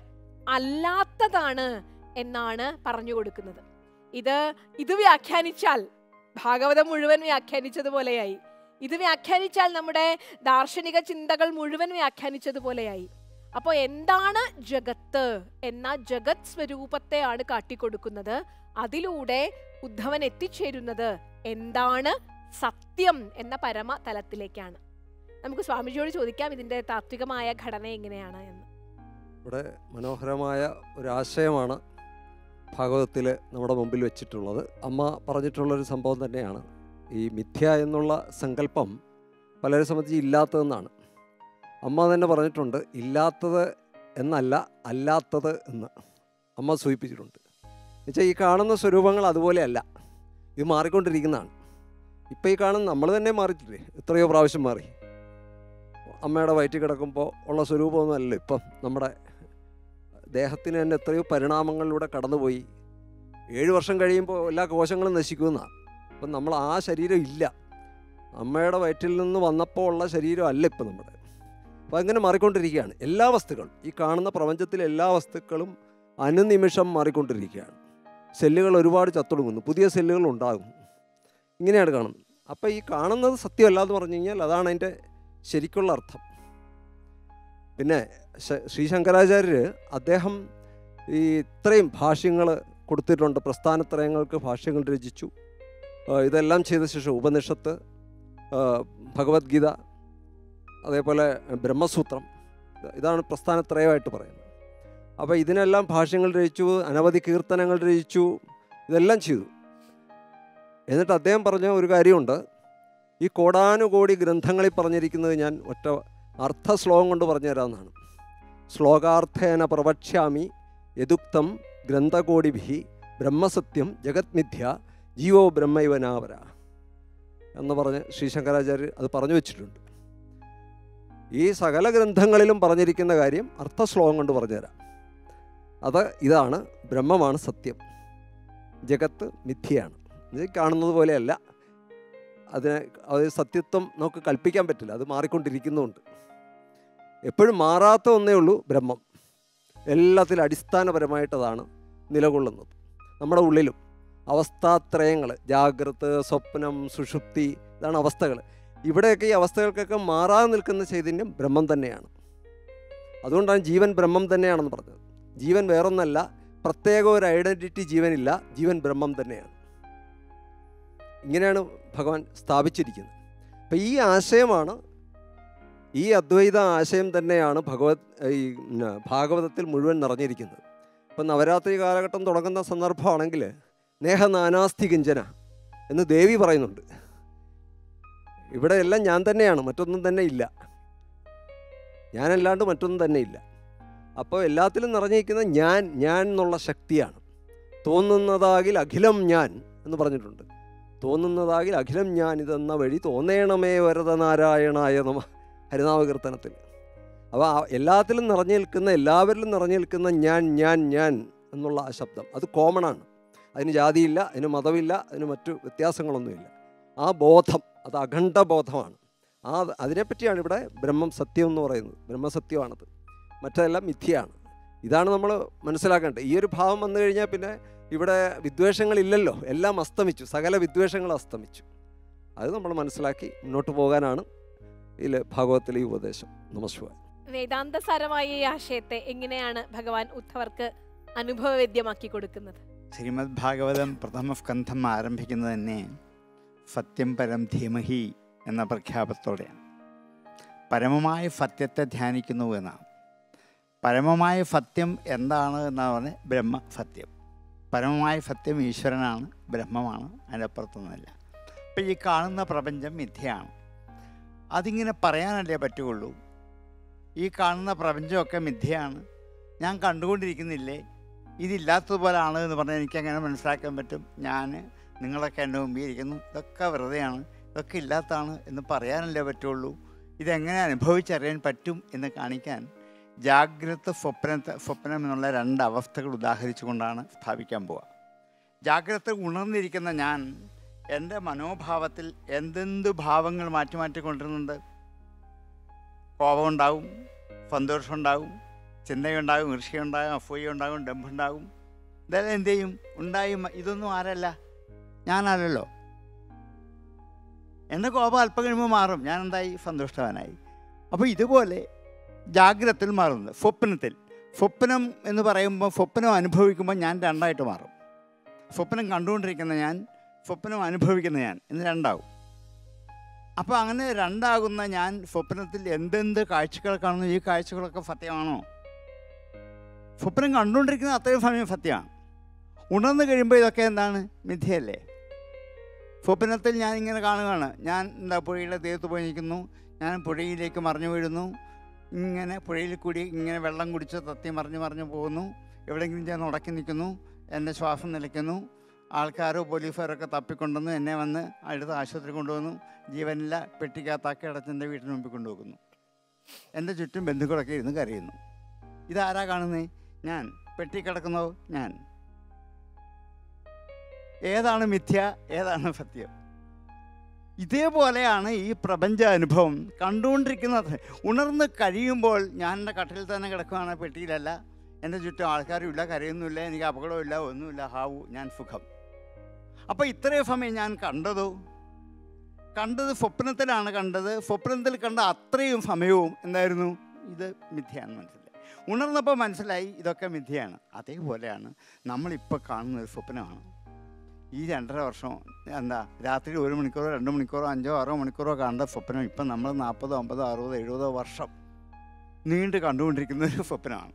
അല്ലാത്തതാണ് എന്നാണ് പറഞ്ഞു കൊടുക്കുന്നത്. ഇത് ഇത് വ്യാഖ്യാനിച്ചാൽ ഭാഗവതം മുഴുവൻ വ്യാഖ്യാനിച്ചതുപോലെയായി. ഇത് വ്യാഖ്യാനിച്ചാൽ നമ്മുടെ ദാർശനിക ചിന്തകൾ മുഴുവൻ വ്യാഖ്യാനിച്ചതുപോലെയായി. അപ്പോൾ എന്താണ് ജഗത്ത് എന്ന ജഗത് സ്വരൂപത്തെയാണ് കാട്ടിക്കൊടുക്കുന്നത്. അതിലൂടെ ഉദ്ധവൻ എത്തിച്ചേരുന്നത് എന്താണ് സത്യം എന്ന പരമ തലത്തിലേക്കാണ് നമുക്ക് സ്വാമിജിയോട് ചോദിക്കാം ഇതിന്റെ താത്വികമായ ഘടന എങ്ങനെയാണ് എന്ന്. ഇവിടെ മനോഹരമായ ഒരു ആശയമാണ് ഭാഗവതത്തിൽ നമ്മുടെ മുമ്പിൽ വെച്ചിട്ടുള്ളത്. അമ്മ പറഞ്ഞിട്ടുള്ളൊരു സംഭവം തന്നെയാണ്. ഈ മിഥ്യ എന്നുള്ള സങ്കല്പം പലരെ സംബന്ധിച്ച് ഇല്ലാത്തതെന്നാണ്. അമ്മ തന്നെ പറഞ്ഞിട്ടുണ്ട് ഇല്ലാത്തത് എന്നല്ല അല്ലാത്തത് എന്ന്. അമ്മ സൂചിപ്പിച്ചിട്ടുണ്ട്. എന്നുവെച്ചാൽ ഈ കാണുന്ന സ്വരൂപങ്ങൾ അതുപോലെയല്ല. ഇത് മാറിക്കൊണ്ടിരിക്കുന്നതാണ്. ഇപ്പോൾ ഈ കാണുന്ന നമ്മൾ തന്നെ മാറിയിട്ടില്ലേ? എത്രയോ പ്രാവശ്യം മാറി. അമ്മയുടെ വയറ്റിൽ കിടക്കുമ്പോൾ ഉള്ള സ്വരൂപമൊന്നുമല്ലല്ലോ ഇപ്പം നമ്മുടെ ദേഹത്തിന് തന്നെ എത്രയോ പരിണാമങ്ങളിലൂടെ കടന്നുപോയി. ഏഴ് വർഷം കഴിയുമ്പോൾ എല്ലാ കോശങ്ങളും നശിക്കുമെന്നാണ് അപ്പം നമ്മൾ ആ ശരീരം ഇല്ല. അമ്മയുടെ വയറ്റിൽ നിന്ന് വന്നപ്പോൾ ഉള്ള ശരീരം അല്ല ഇപ്പം നമ്മുടെ. അപ്പോൾ അങ്ങനെ മാറിക്കൊണ്ടിരിക്കുകയാണ്. എല്ലാ വസ്തുക്കളും ഈ കാണുന്ന പ്രപഞ്ചത്തിലെ എല്ലാ വസ്തുക്കളും അനുനിമിഷം മാറിക്കൊണ്ടിരിക്കുകയാണ്. സെല്ലുകൾ ഒരുപാട് ചത്തൊടുങ്ങുന്നു. പുതിയ സെല്ലുകൾ ഉണ്ടാകും ഇങ്ങനെയാണ് കാണുന്നത്. അപ്പോൾ ഈ കാണുന്നത് സത്യമല്ല എന്ന് പറഞ്ഞു കഴിഞ്ഞാൽ അതാണ് അതിന്റെ ശരിക്കുള്ള അർത്ഥം. പിന്നെ ശ്രീ ശങ്കരാചാര്യർ അദ്ദേഹം ഈ ഇത്രയും ഭാഷ്യങ്ങൾ കൊടുത്തിട്ടുണ്ട് പ്രസ്ഥാനത്രയങ്ങൾക്ക് ഭാഷ്യങ്ങൾ രചിച്ചു. ഇതെല്ലാം ചെയ്ത ശേഷം ഉപനിഷത്ത് ഭഗവത്ഗീത അതേപോലെ ബ്രഹ്മസൂത്രം ഇത് ഇതാണ് പ്രസ്ഥാനത്രയമായിട്ട് പറയുന്നത്. അപ്പോൾ ഇതിനെല്ലാം ഭാഷ്യങ്ങൾ രചിച്ചു അനവധി കീർത്തനങ്ങൾ രചിച്ചു ഇതെല്ലാം ചെയ്തു. എന്നിട്ട് അദ്ദേഹം പറഞ്ഞ ഒരു കാര്യമുണ്ട്. ഈ കോടാനുകോടി ഗ്രന്ഥങ്ങളിൽ പറഞ്ഞിരിക്കുന്നത് ഞാൻ ഒറ്റ അർത്ഥ ശ്ലോകം കൊണ്ട് പറഞ്ഞു തരാമെന്നാണ് ശ്ലോകാർത്ഥേന പ്രവക്ഷ്യാമി യദുക്തം ഗ്രന്ഥകോടിഭി ബ്രഹ്മസത്യം ജഗത്മിഥ്യ ജീവോ ബ്രഹ്മൈവനാവര എന്ന് പറഞ്ഞ് ശ്രീ ശങ്കരാചാര്യർ അത് പറഞ്ഞു വെച്ചിട്ടുണ്ട്. ഈ സകല ഗ്രന്ഥങ്ങളിലും പറഞ്ഞിരിക്കുന്ന കാര്യം അർത്ഥശ്ലോകം കൊണ്ട് പറഞ്ഞുതരാം. അത് ഇതാണ് ബ്രഹ്മമാണ് സത്യം. ജഗത്ത് മിഥ്യയാണ്. ഇത് കാണുന്നത് പോലെയല്ല. അതിനെ അത് സത്യത്വം നമുക്ക് കൽപ്പിക്കാൻ പറ്റില്ല. അത് മാറിക്കൊണ്ടിരിക്കുന്നുമുണ്ട് എപ്പോഴും മാറാത്ത ഒന്നേ ഉള്ളൂ ബ്രഹ്മം. എല്ലാത്തിലും അടിസ്ഥാനപരമായിട്ടതാണ് നിലകൊള്ളുന്നത്. നമ്മുടെ ഉള്ളിലും അവസ്ഥാത്രയങ്ങൾ ജാഗ്രത സ്വപ്നം സുഷുപ്തി ഇതാണ് അവസ്ഥകൾ. ഇവിടെയൊക്കെ ഈ അവസ്ഥകൾക്കൊക്കെ മാറാതെ നിൽക്കുന്ന ചൈതന്യം ബ്രഹ്മം തന്നെയാണ്. അതുകൊണ്ടാണ് ജീവൻ ബ്രഹ്മം തന്നെയാണെന്ന് പറഞ്ഞത്. ജീവൻ വേറൊന്നല്ല പ്രത്യേക ഒരു ഐഡന്റിറ്റി ജീവനില്ല ജീവൻ ബ്രഹ്മം തന്നെയാണ്. ഇങ്ങനെയാണ് ഭഗവാൻ സ്ഥാപിച്ചിരിക്കുന്നത്. അപ്പം ഈ ആശയമാണ് ഈ അദ്വൈത ആശയം തന്നെയാണ് ഭഗവത് ഈ ഭാഗവതത്തിൽ മുഴുവൻ നിറഞ്ഞിരിക്കുന്നത്. ഇപ്പം നവരാത്രി കാലഘട്ടം തുടങ്ങുന്ന സന്ദർഭമാണെങ്കിൽ നേഹ നാനാസ്തി കിഞ്ചന എന്ന് ദേവി പറയുന്നുണ്ട്. ഇവിടെ എല്ലാം ഞാൻ തന്നെയാണ് മറ്റൊന്നും തന്നെ ഇല്ല. ഞാനല്ലാണ്ട് മറ്റൊന്നും തന്നെ ഇല്ല. അപ്പോൾ എല്ലാത്തിലും നിറഞ്ഞിരിക്കുന്ന ഞാൻ ഞാൻ എന്നുള്ള ശക്തിയാണ്. തോന്നുന്നതാകിൽ അഖിലം ഞാൻ എന്ന് പറഞ്ഞിട്ടുണ്ട്. തോന്നുന്നതാകിൽ അഖിലം ഞാൻ ഇതെന്ന വഴി തോന്നേണമേ വരദനാരായണായ നമ ഹരിനാമകീർത്തനത്തിൽ. അപ്പോൾ എല്ലാത്തിലും നിറഞ്ഞു നിൽക്കുന്ന എല്ലാവരിലും നിറഞ്ഞു നിൽക്കുന്ന ഞാൻ ഞാൻ ഞാൻ എന്നുള്ള ആ ശബ്ദം അത് കോമണാണ് അതിന് ജാതിയില്ല അതിന് മതമില്ല അതിന് മറ്റു വ്യത്യാസങ്ങളൊന്നുമില്ല. ആ ബോധം അത് അഖണ്ഡ ബോധമാണ്. ആ അതിനെപ്പറ്റിയാണ് ഇവിടെ ബ്രഹ്മം സത്യം എന്ന് പറയുന്നത്. ബ്രഹ്മസത്യമാണത്. മറ്റതെല്ലാം മിഥ്യയാണ്. ഇതാണ് നമ്മൾ മനസ്സിലാക്കേണ്ടത്. ഈ ഒരു ഭാവം വന്നു കഴിഞ്ഞാൽ പിന്നെ ഇവിടെ വിദ്വേഷങ്ങളില്ലല്ലോ. എല്ലാം അസ്തമിച്ചു. സകല വിദ്വേഷങ്ങൾ അസ്തമിച്ചു. അത് നമ്മൾ മനസ്സിലാക്കി മുന്നോട്ട് പോകാനാണ് ഇതിൽ ഭാഗവത്തിലെ ഈ ഉപദേശം. നമസ്കാരം വേദാന്തസാരമായ ഈ ആശയത്തെ എങ്ങനെയാണ് ഭഗവാൻ ഉദ്ധവർക്ക് അനുഭവവേദ്യമാക്കി കൊടുക്കുന്നത്? ശ്രീമദ് ഭാഗവതം പ്രഥമ സ്കന്ധം ആരംഭിക്കുന്നത് തന്നെ സത്യം പരം ധീമഹി എന്ന പ്രഖ്യാപനത്തോടെയാണ്. പരമമായ സത്യത്തെ ധ്യാനിക്കുന്നു എന്നാണ്. പരമമായ സത്യം എന്താണ് എന്നാണ് പറഞ്ഞാൽ ബ്രഹ്മ സത്യം. പരമമായ സത്യം ഈശ്വരനാണ് ബ്രഹ്മമാണ് അതിനപ്പുറത്തൊന്നുമില്ല. അപ്പം ഈ കാണുന്ന പ്രപഞ്ചം മിഥ്യയാണ്. അതിങ്ങനെ പറയാനല്ലേ പറ്റുകയുള്ളൂ. ഈ കാണുന്ന പ്രപഞ്ചമൊക്കെ മിഥ്യയാണ്. ഞാൻ കണ്ടുകൊണ്ടിരിക്കുന്നില്ലേ? ഇതില്ലാത്തതുപോലാണ് എന്ന് പറഞ്ഞാൽ എനിക്ക് അങ്ങനെ മനസ്സിലാക്കാൻ പറ്റും. ഞാൻ നിങ്ങളൊക്കെ എന്റെ മുമ്പിൽ ഇരിക്കുന്നു. ഇതൊക്കെ വെറുതെയാണ്. ഇതൊക്കെ ഇല്ലാത്തതാണ് എന്ന് പറയാനല്ലേ പറ്റുള്ളൂ ഇതെങ്ങനെ അനുഭവിച്ചറിയാൻ പറ്റും എന്ന് കാണിക്കാൻ ജാഗ്രത സ്വപ്നത്തെ സ്വപ്നം എന്നുള്ള രണ്ട് അവസ്ഥകൾ ഉദാഹരിച്ചുകൊണ്ടാണ് സ്ഥാപിക്കാൻ പോവുക. ജാഗ്രത ഉണർന്നിരിക്കുന്ന ഞാൻ എന്റെ മനോഭാവത്തിൽ എന്തെന്ത് ഭാവങ്ങൾ മാറ്റി മാറ്റി കൊണ്ടിരുന്നുണ്ട് കോപമുണ്ടാവും സന്തോഷമുണ്ടാവും ചിന്തയുണ്ടാകും ഈർഷയുണ്ടാകും അഫൂയുണ്ടാകും ഡംഭുണ്ടാകും ഇതെല്ലാം എന്ത് ചെയ്യും? ഉണ്ടായും ഇതൊന്നും ആരല്ല. ഞാനല്ലല്ലോ എന്റെ കോപം അല്പം കഴിയുമ്പോൾ മാറും. ഞാൻ എന്തായി സന്തുഷ്ടവാനായി അപ്പോൾ ഇതുപോലെ ജാഗ്രതത്തിൽ മാറുന്നത് സ്വപ്നത്തിൽ. സ്വപ്നം എന്ന് പറയുമ്പോൾ സ്വപ്നം അനുഭവിക്കുമ്പോൾ ഞാൻ രണ്ടായിട്ട് മാറും. സ്വപ്നം കണ്ടുകൊണ്ടിരിക്കുന്ന ഞാൻ സ്വപ്നം അനുഭവിക്കുന്ന ഞാൻ ഇന്ന് രണ്ടാവും. അപ്പോൾ അങ്ങനെ രണ്ടാകുന്ന ഞാൻ സ്വപ്നത്തിൽ എന്തെന്ത് കാഴ്ചകൾ കാണുന്നു ഈ കാഴ്ചകളൊക്കെ സത്യമാണോ? സ്വപ്നം കണ്ടുകൊണ്ടിരിക്കുന്ന അത്രയും സമയം സത്യമാണ്. ഉണർന്നു കഴിയുമ്പോൾ ഇതൊക്കെ എന്താണ്? മിഥ്യയല്ലേ? സ്വപ്നത്തിൽ ഞാൻ ഇങ്ങനെ കാണുകയാണ്. ഞാൻ എന്താ പുഴയുടെ തീരത്ത് പോയി നിൽക്കുന്നു. ഞാൻ പുഴയിലേക്ക് മറിഞ്ഞു വീഴുന്നു. ഇങ്ങനെ പുഴയിൽ കൂടി ഇങ്ങനെ വെള്ളം കുടിച്ച് തത്തി മറിഞ്ഞ് മറിഞ്ഞ് പോകുന്നു. എവിടെയെങ്കിലും ഞാൻ ഉടക്കി നിൽക്കുന്നു. എന്റെ ശ്വാസം നിലയ്ക്കുന്നു. ആൾക്കാരോ പോലീസുകാരൊക്കെ തപ്പിക്കൊണ്ടുവന്ന് എന്നെ വന്ന് അടുത്ത ആശുപത്രി കൊണ്ടുവന്നു ജീവനില്ല പെട്ടിക്കകത്താക്കി അടച്ച് എന്റെ വീട്ടിന് മുമ്പിൽ കൊണ്ടുപോകുന്നു എന്റെ ചുറ്റും ബന്ധുക്കളൊക്കെ ഇരുന്ന് കരയുന്നു. ഇതാരാ കാണുന്നേ? ഞാൻ. പെട്ടി കിടക്കുന്നോ? ഞാൻ. ഏതാണ് മിഥ്യ? ഏതാണ് സത്യം? ഇതേപോലെയാണ് ഈ പ്രപഞ്ച അനുഭവം. കണ്ടുകൊണ്ടിരിക്കുന്നത്. ഉണർന്ന് കഴിയുമ്പോൾ ഞാൻ എന്റെ കട്ടിൽ തന്നെ കിടക്കുകയാണ് പെട്ടിയിലല്ല. എന്റെ ചുറ്റും ആൾക്കാരും ഇല്ല കരയൊന്നുമില്ല എനിക്ക് അപകടമില്ല ഒന്നുമില്ല. ഹാവു ഞാൻ സുഖം. അപ്പോൾ ഇത്രയും സമയം ഞാൻ കണ്ടതോ കണ്ടത് സ്വപ്നത്തിലാണ് കണ്ടത്. സ്വപ്നത്തിൽ കണ്ട അത്രയും സമയവും എന്തായിരുന്നു? ഇത് മിഥ്യയാണെന്ന് മനസ്സിലായി. ഉണർന്നപ്പോൾ മനസ്സിലായി ഇതൊക്കെ മിഥ്യയാണ്. അതേപോലെയാണ് നമ്മളിപ്പോൾ കാണുന്ന ഒരു സ്വപ്നമാണ്. ഈ രണ്ടര വർഷം എന്താ രാത്രി ഒരു മണിക്കൂറോ രണ്ട് മണിക്കൂറോ അഞ്ചോ ആറോ മണിക്കൂറോ കണ്ട സ്വപ്നം ഇപ്പം നമ്മൾ നാൽപ്പതോ അമ്പതോ അറുപതോ എഴുപതോ വർഷം നീണ്ടു കണ്ടുകൊണ്ടിരിക്കുന്ന ഒരു സ്വപ്നമാണ്.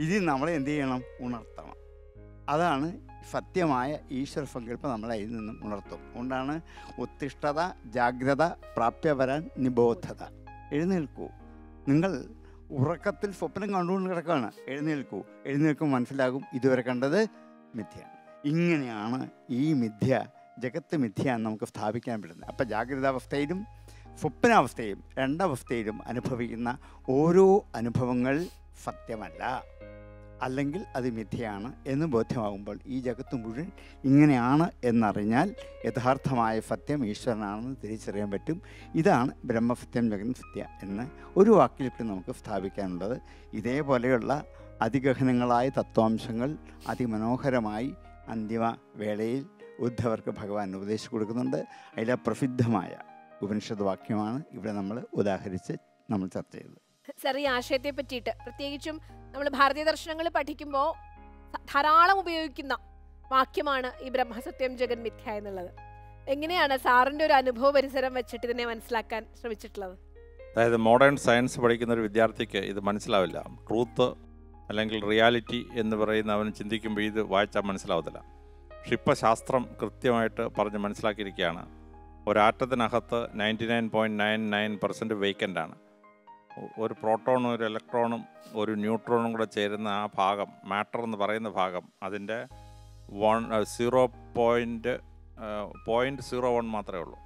ഇനി നമ്മളെ എന്ത് ചെയ്യണം? ഉണർത്തണം. അതാണ് സത്യമായ ഈശ്വര സങ്കല്പം നമ്മളെ അതിൽ നിന്നും ഉണർത്തും. അതുകൊണ്ടാണ് ഉത്തിഷ്ഠത ജാഗ്രത പ്രാപ്യവരാൻ നിബോധത. എഴുന്നേൽക്കൂ. നിങ്ങൾ ഉറക്കത്തിൽ സ്വപ്നം കണ്ടുകൊണ്ട് കിടക്കുകയാണ്. എഴുന്നേൽക്കൂ. എഴുന്നേൽക്കും മനസ്സിലാകും ഇതുവരെ കണ്ടത് മിഥ്യയാണ്. ഇങ്ങനെയാണ് ഈ മിഥ്യ ജഗത്ത് മിഥ്യ എന്ന് നമുക്ക് സ്ഥാപിക്കാൻ പറ്റുന്നത്. അപ്പം ജാഗ്രതാവസ്ഥയിലും സ്വപ്നാവസ്ഥയിലും രണ്ടവസ്ഥയിലും അനുഭവിക്കുന്ന ഓരോ അനുഭവങ്ങൾ സത്യമല്ല. അല്ലെങ്കിൽ അത് മിഥ്യയാണ് എന്ന് ബോധ്യമാകുമ്പോൾ ഈ ജഗത്ത് മുഴുവൻ ഇങ്ങനെയാണ് എന്നറിഞ്ഞാൽ യഥാർത്ഥമായ സത്യം ഈശ്വരനാണെന്ന് തിരിച്ചറിയാൻ പറ്റും. ഇതാണ് ബ്രഹ്മസത്യം ജഗൻ സത്യ എന്ന് ഒരു വാക്കിൽ കൂടി നമുക്ക് സ്ഥാപിക്കാനുള്ളത്. ഇതേപോലെയുള്ള അതിഗഹനങ്ങളായ തത്വാംശങ്ങൾ അതിമനോഹരമായി അന്തിമ വേളയിൽ ഉദ്ധവർക്ക് ഭഗവാൻ ഉപദേശിച്ചു കൊടുക്കുന്നുണ്ട്. അതിലെ പ്രസിദ്ധമായ ഉപനിഷത് വാക്യമാണ് ഇവിടെ നമ്മൾ ഉദാഹരിച്ച് നമ്മൾ ചർച്ച ചെയ്തത്. സർ ഈ ആശയത്തെ പറ്റിയിട്ട്. പ്രത്യേകിച്ചും നമ്മൾ ഭാരതീയ ദർശനങ്ങൾ പഠിക്കുമ്പോൾ ധാരാളം ഉപയോഗിക്കുന്ന വാക്യമാണ് ഈ ബ്രഹ്മസത്യം ജഗൻ മിഥ്യ എന്നുള്ളത്. എങ്ങനെയാണ് സാറിന്റെ ഒരു അനുഭവ പരിസരം വെച്ചിട്ട് ഇതിനെ മനസ്സിലാക്കാൻ ശ്രമിച്ചിട്ടുള്ളത്? അതായത് മോഡേൺ സയൻസ് പഠിക്കുന്ന ഒരു വിദ്യാർത്ഥിക്ക് ഇത് മനസ്സിലാവില്ല. ട്രൂത്ത് അല്ലെങ്കിൽ റിയാലിറ്റി എന്ന് പറയുന്ന അവൻ ചിന്തിക്കുമ്പോൾ ഇത് വായിച്ചാൽ മനസ്സിലാവത്തില്ല. പക്ഷെ ശാസ്ത്രം കൃത്യമായിട്ട് പറഞ്ഞ് മനസ്സിലാക്കിയിരിക്കുകയാണ്. ഒരാറ്റത്തിനകത്ത് ninety nine point nine nine percent vacant ആണ്. ഒ- ഒരു പ്രോട്ടോണും ഒരു ഇലക്ട്രോണും ഒരു ന്യൂട്രോണും കൂടെ ചേരുന്ന ആ ഭാഗം മാറ്റർ എന്ന് പറയുന്ന ഭാഗം അതിന്റെ one zero point point zero one മാത്രമേ ഉള്ളൂ.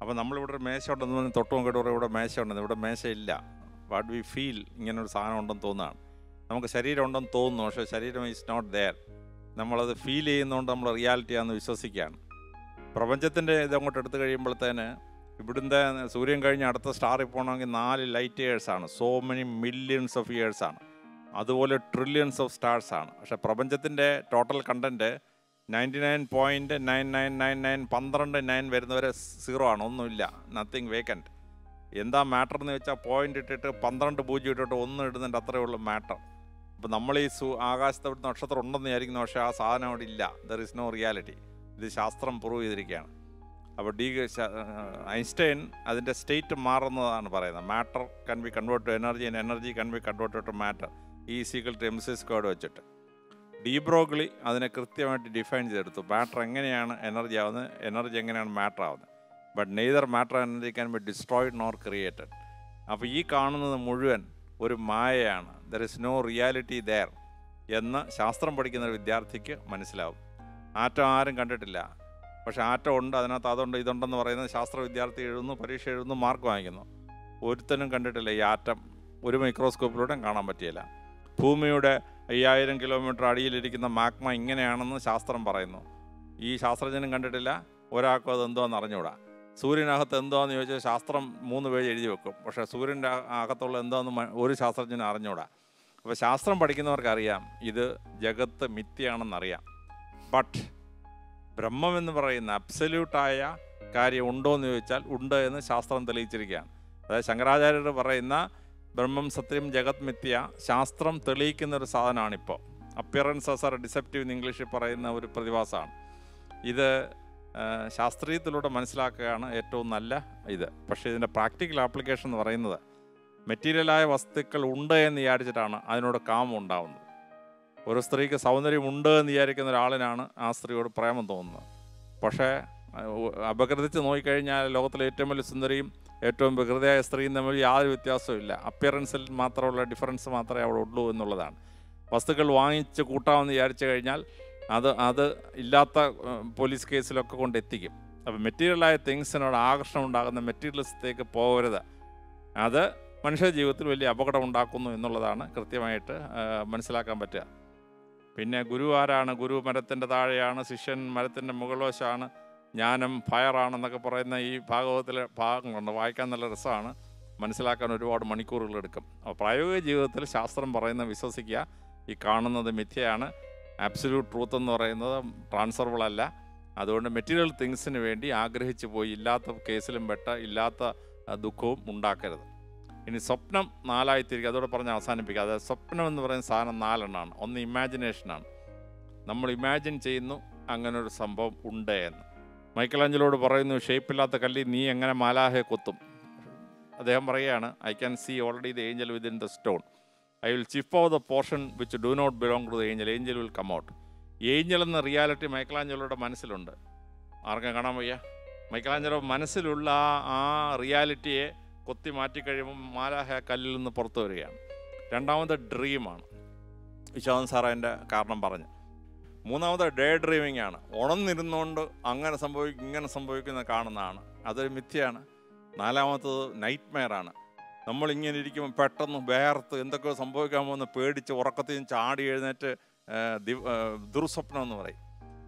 അപ്പോൾ നമ്മളിവിടെ ഒരു മേശ ഉണ്ടെന്ന് പറഞ്ഞ് തൊട്ട് നോക്കിയിട്ട് പറയും ഇവിടെ മേശ ഉണ്ടെന്ന് ഇവിടെ മേശ ഇല്ല വാട്ട് വി ഫീൽ ഇങ്ങനൊരു സാധനം ഉണ്ടെന്ന് തോന്നുകയാണ് നമുക്ക് ശരീരം ഉണ്ടെന്ന് തോന്നുന്നു പക്ഷേ ശരീരം ഈസ് നോട്ട് ദെയർ നമ്മളത് ഫീൽ ചെയ്യുന്നതുകൊണ്ട് നമ്മൾ റിയാലിറ്റി ആണെന്ന് വിശ്വസിക്കുകയാണ്. പ്രപഞ്ചത്തിന്റെ ഇത് അങ്ങോട്ട് എടുത്തു കഴിയുമ്പോഴത്തേന് ഇവിടുത്തെ സൂര്യൻ കഴിഞ്ഞ് അടുത്ത സ്റ്റാറിൽ പോകണമെങ്കിൽ നാല് ലൈറ്റ് ഇയേഴ്സാണ് സോ മെനി മില്യൺസ് ഓഫ് ഇയേഴ്സാണ് അതുപോലെ ട്രില്യൺസ് ഓഫ് സ്റ്റാർസ് ആണ്. പക്ഷെ പ്രപഞ്ചത്തിന്റെ total content ninety nine point nine nine nine nine പന്ത്രണ്ട് നയൻ വരുന്നവരെ സീറോ ആണ്. ഒന്നുമില്ല. നത്തിങ് വേക്കന്റ് എന്താ മാറ്റർ എന്ന് വെച്ചാൽ പോയിന്റ് ഇട്ടിട്ട് പന്ത്രണ്ട് പൂജ്യം ഇട്ടിട്ട് ഒന്നും ഇടുന്നുണ്ട് അത്രയേ ഉള്ളൂ മാറ്റർ അപ്പോൾ നമ്മൾ ഈ സു ആകാശത്ത് ഇവിടുന്ന് നക്ഷത്രം ഉണ്ടെന്ന് വിചാരിക്കുന്നു. പക്ഷേ ആ സാധനം അവിടെ ഇല്ല. ദർ ഇസ് നോ റിയാലിറ്റി ഇത് ശാസ്ത്രം പ്രൂവ് ചെയ്തിരിക്കുകയാണ്. അപ്പോൾ ഡി ഐൻസ്റ്റൈൻ അതിന്റെ സ്റ്റേറ്റ് മാറുന്നതാണ് പറയുന്നത്. Matter can be convert to energy and energy can be convert to matter E equal to M C squared വെച്ചിട്ട്. ഡി ബ്രോഗ്ലി അതിനെ കൃത്യമായിട്ട് ഡിഫൈൻ ചെയ്തെടുത്തു. മാറ്റർ എങ്ങനെയാണ് എനർജി ആവുന്നത്? എനർജി എങ്ങനെയാണ് മാറ്റർ ആവുന്നത്? But neither matter energy can be destroyed nor created അപ്പോൾ ഈ കാണുന്നത് മുഴുവൻ ഒരു മായയാണ്. There is no reality there എന്ന് ശാസ്ത്രം പഠിക്കുന്ന ഒരു വിദ്യാർത്ഥിക്ക് മനസ്സിലാവും. ആറ്റം ആരും കണ്ടിട്ടില്ല. പക്ഷേ ആറ്റം ഉണ്ട് അതിനകത്ത് അതുണ്ട് ഇതുണ്ടെന്ന് പറയുന്നത് ശാസ്ത്ര വിദ്യാർത്ഥി എഴുതുന്നു പരീക്ഷ എഴുതുന്നു മാർക്ക് വാങ്ങിക്കുന്നു. ഒരുത്തനും കണ്ടിട്ടില്ല ഈ ആറ്റം. ഒരു മൈക്രോസ്കോപ്പിലൂടെയും കാണാൻ പറ്റിയില്ല. ഭൂമിയുടെ അയ്യായിരം കിലോമീറ്റർ അടിയിലിരിക്കുന്ന മാഗ്മ ഇങ്ങനെയാണെന്ന് ശാസ്ത്രം പറയുന്നു. ഈ ശാസ്ത്രജ്ഞനും കണ്ടിട്ടില്ല. ഒരാൾക്കും അത് എന്തോന്ന് അറിഞ്ഞുകൂടാ? സൂര്യനകത്ത് എന്തോന്ന് ചോദിച്ചാൽ ശാസ്ത്രം മൂന്ന് പേജ് എഴുതി വെക്കും. പക്ഷേ സൂര്യന്റെ അകത്തുള്ള എന്തോന്ന് ഒരു ശാസ്ത്രജ്ഞനും അറിഞ്ഞുകൂടാ. അപ്പോൾ ശാസ്ത്രം പഠിക്കുന്നവർക്കറിയാം ഇത് ജഗത്ത് മിഥ്യയാണെന്നറിയാം. ബട്ട് ബ്രഹ്മം എന്ന് പറയുന്ന അബ്സല്യൂട്ടായ കാര്യം ഉണ്ടോ എന്ന് ചോദിച്ചാൽ ഉണ്ട് എന്ന് ശാസ്ത്രം തെളിയിച്ചിരിക്കുകയാണ്. അതായത് ശങ്കരാചാര്യർ പറയുന്ന ബ്രഹ്മം സത്യം ജഗത് മിഥ്യ ശാസ്ത്രം തെളിയിക്കുന്ന ഒരു സാധനമാണിപ്പോൾ ആസ് ആർ ഡിസെപ്റ്റീവ് എന്ന് ഇംഗ്ലീഷിൽ പറയുന്ന ഒരു പ്രതിഭാസമാണ്. ഇത് ശാസ്ത്രീയത്തിലൂടെ മനസ്സിലാക്കുകയാണ് ഏറ്റവും നല്ല ഇത്. പക്ഷേ ഇതിന്റെ പ്രാക്ടിക്കൽ ആപ്ലിക്കേഷൻ എന്ന് പറയുന്നത് മെറ്റീരിയലായ വസ്തുക്കൾ ഉണ്ട് എന്ന് വിചാരിച്ചിട്ടാണ് അതിനോട് കാമം ഉണ്ടാവുന്നത്. ഒരു സ്ത്രീക്ക് സൗന്ദര്യം ഉണ്ട് എന്ന് വിചാരിക്കുന്ന ഒരാളിനാണ് ആ സ്ത്രീയോട് പ്രേമം തോന്നുന്നത്. പക്ഷേ അപകൃതിച്ച് നോക്കിക്കഴിഞ്ഞാൽ ലോകത്തിലെ ഏറ്റവും വലിയ സുന്ദരിയും ഏറ്റവും വികൃതയായ സ്ത്രീയും തമ്മിൽ യാതൊരു വ്യത്യാസവും ഇല്ല അപ്പിയറൻസിൽ മാത്രമുള്ള ഡിഫറൻസ് മാത്രമേ അവിടെ ഉള്ളൂ എന്നുള്ളതാണ്. വസ്തുക്കൾ വാങ്ങിച്ച് കൂട്ടാമെന്ന് വിചാരിച്ചു കഴിഞ്ഞാൽ അത് അത് ഇല്ലാത്ത പോലീസ് കേസിലൊക്കെ കൊണ്ട് എത്തിക്കും. അപ്പോൾ മെറ്റീരിയലായ തിങ്സിനോട് ആകർഷണം ഉണ്ടാകുന്ന മെറ്റീരിയലിസത്തേക്ക് പോകരുത്. അത് മനുഷ്യ ജീവിതത്തിൽ വലിയ അപകടം ഉണ്ടാക്കുന്നു എന്നുള്ളതാണ് കൃത്യമായിട്ട് മനസ്സിലാക്കാൻ പറ്റുക. പിന്നെ ഗുരു ആരാണ്? ഗുരു മരത്തിന്റെ താഴെയാണ് ശിഷ്യൻ മരത്തിന്റെ മുകൾവശമാണ് ജ്ഞാനം ഫയറാണെന്നൊക്കെ പറയുന്ന ഈ ഭാഗവതത്തിലെ ഭാഗങ്ങളുണ്ട്. വായിക്കാൻ നല്ല രസമാണ്. മനസ്സിലാക്കാൻ ഒരുപാട് മണിക്കൂറുകൾ എടുക്കും. പ്രായോഗിക ജീവിതത്തിൽ ശാസ്ത്രം പറയുന്ന വിശ്വസിക്കുക. ഈ കാണുന്നത് മിഥ്യയാണ്. ആബ്സല്യൂട്ട് ട്രൂത്ത് എന്ന് പറയുന്നത് ട്രാൻസ്ഫറബിൾ അല്ല. അതുകൊണ്ട് മെറ്റീരിയൽ തിങ്സിന് വേണ്ടി ആഗ്രഹിച്ചു പോയി ഇല്ലാത്ത കേസിലും പെട്ട ഇല്ലാത്ത ദുഃഖവും ഉണ്ടാക്കരുത്. ഇനി സ്വപ്നം നാലായി തിരിക്കുക അതോടെ പറഞ്ഞ് അവസാനിപ്പിക്കുക. അതായത് സ്വപ്നം എന്ന് പറയുന്ന സാധനം നാലെണ്ണമാണ് ഒന്ന് ഇമാജിനേഷനാണ്. നമ്മൾ ഇമാജിൻ ചെയ്യുന്നു അങ്ങനെ ഒരു സംഭവം ഉണ്ട് എന്ന്. മൈക്കലാഞ്ചലോട് പറയുന്നു ഷേപ്പില്ലാത്ത കല്ലി നീ എങ്ങനെ മാലാഹെ കൊത്തും? അദ്ദേഹം പറയുകയാണ് I can see already the angel within the stone I will chip of the portion which do not belong to the angel angel will come out angel എന്ന റിയാലിറ്റി മൈക്കലാഞ്ചലോയുടെ മനസ്സിലുണ്ട്. ആർക്കും കാണാൻ വയ്യ? മൈക്കലാഞ്ചലോ മനസ്സിലുള്ള ആ റിയാലിറ്റിയെ കൊത്തി മാറ്റി കഴിയുമ്പോൾ മാലാഹ കല്ലിൽ നിന്ന് പുറത്തു വരികയാണ്. രണ്ടാമത് ഡ്രീമാണ്. വിശ്വാസം സാർ അതിന്റെ കാരണം പറഞ്ഞു. മൂന്നാമത് ഡേ ഡ്രീമിംഗ് ആണ് ഉണന്നിരുന്നുകൊണ്ട് അങ്ങനെ സംഭവിക്കും ഇങ്ങനെ സംഭവിക്കുന്ന കാണുന്നതാണ്. അതൊരു മിഥ്യയാണ്. നാലാമത്തത് നൈറ്റ് മെയറാണ് നമ്മളിങ്ങനെ ഇരിക്കുമ്പോൾ പെട്ടെന്ന് വേർത്ത് എന്തൊക്കെയോ സംഭവിക്കാൻ പോകുന്ന പേടിച്ച് ഉറക്കത്തിൽ നിന്ന് ചാടി എഴുന്നേറ്റ് ദുർസ്വപ്നം എന്ന് പറയും.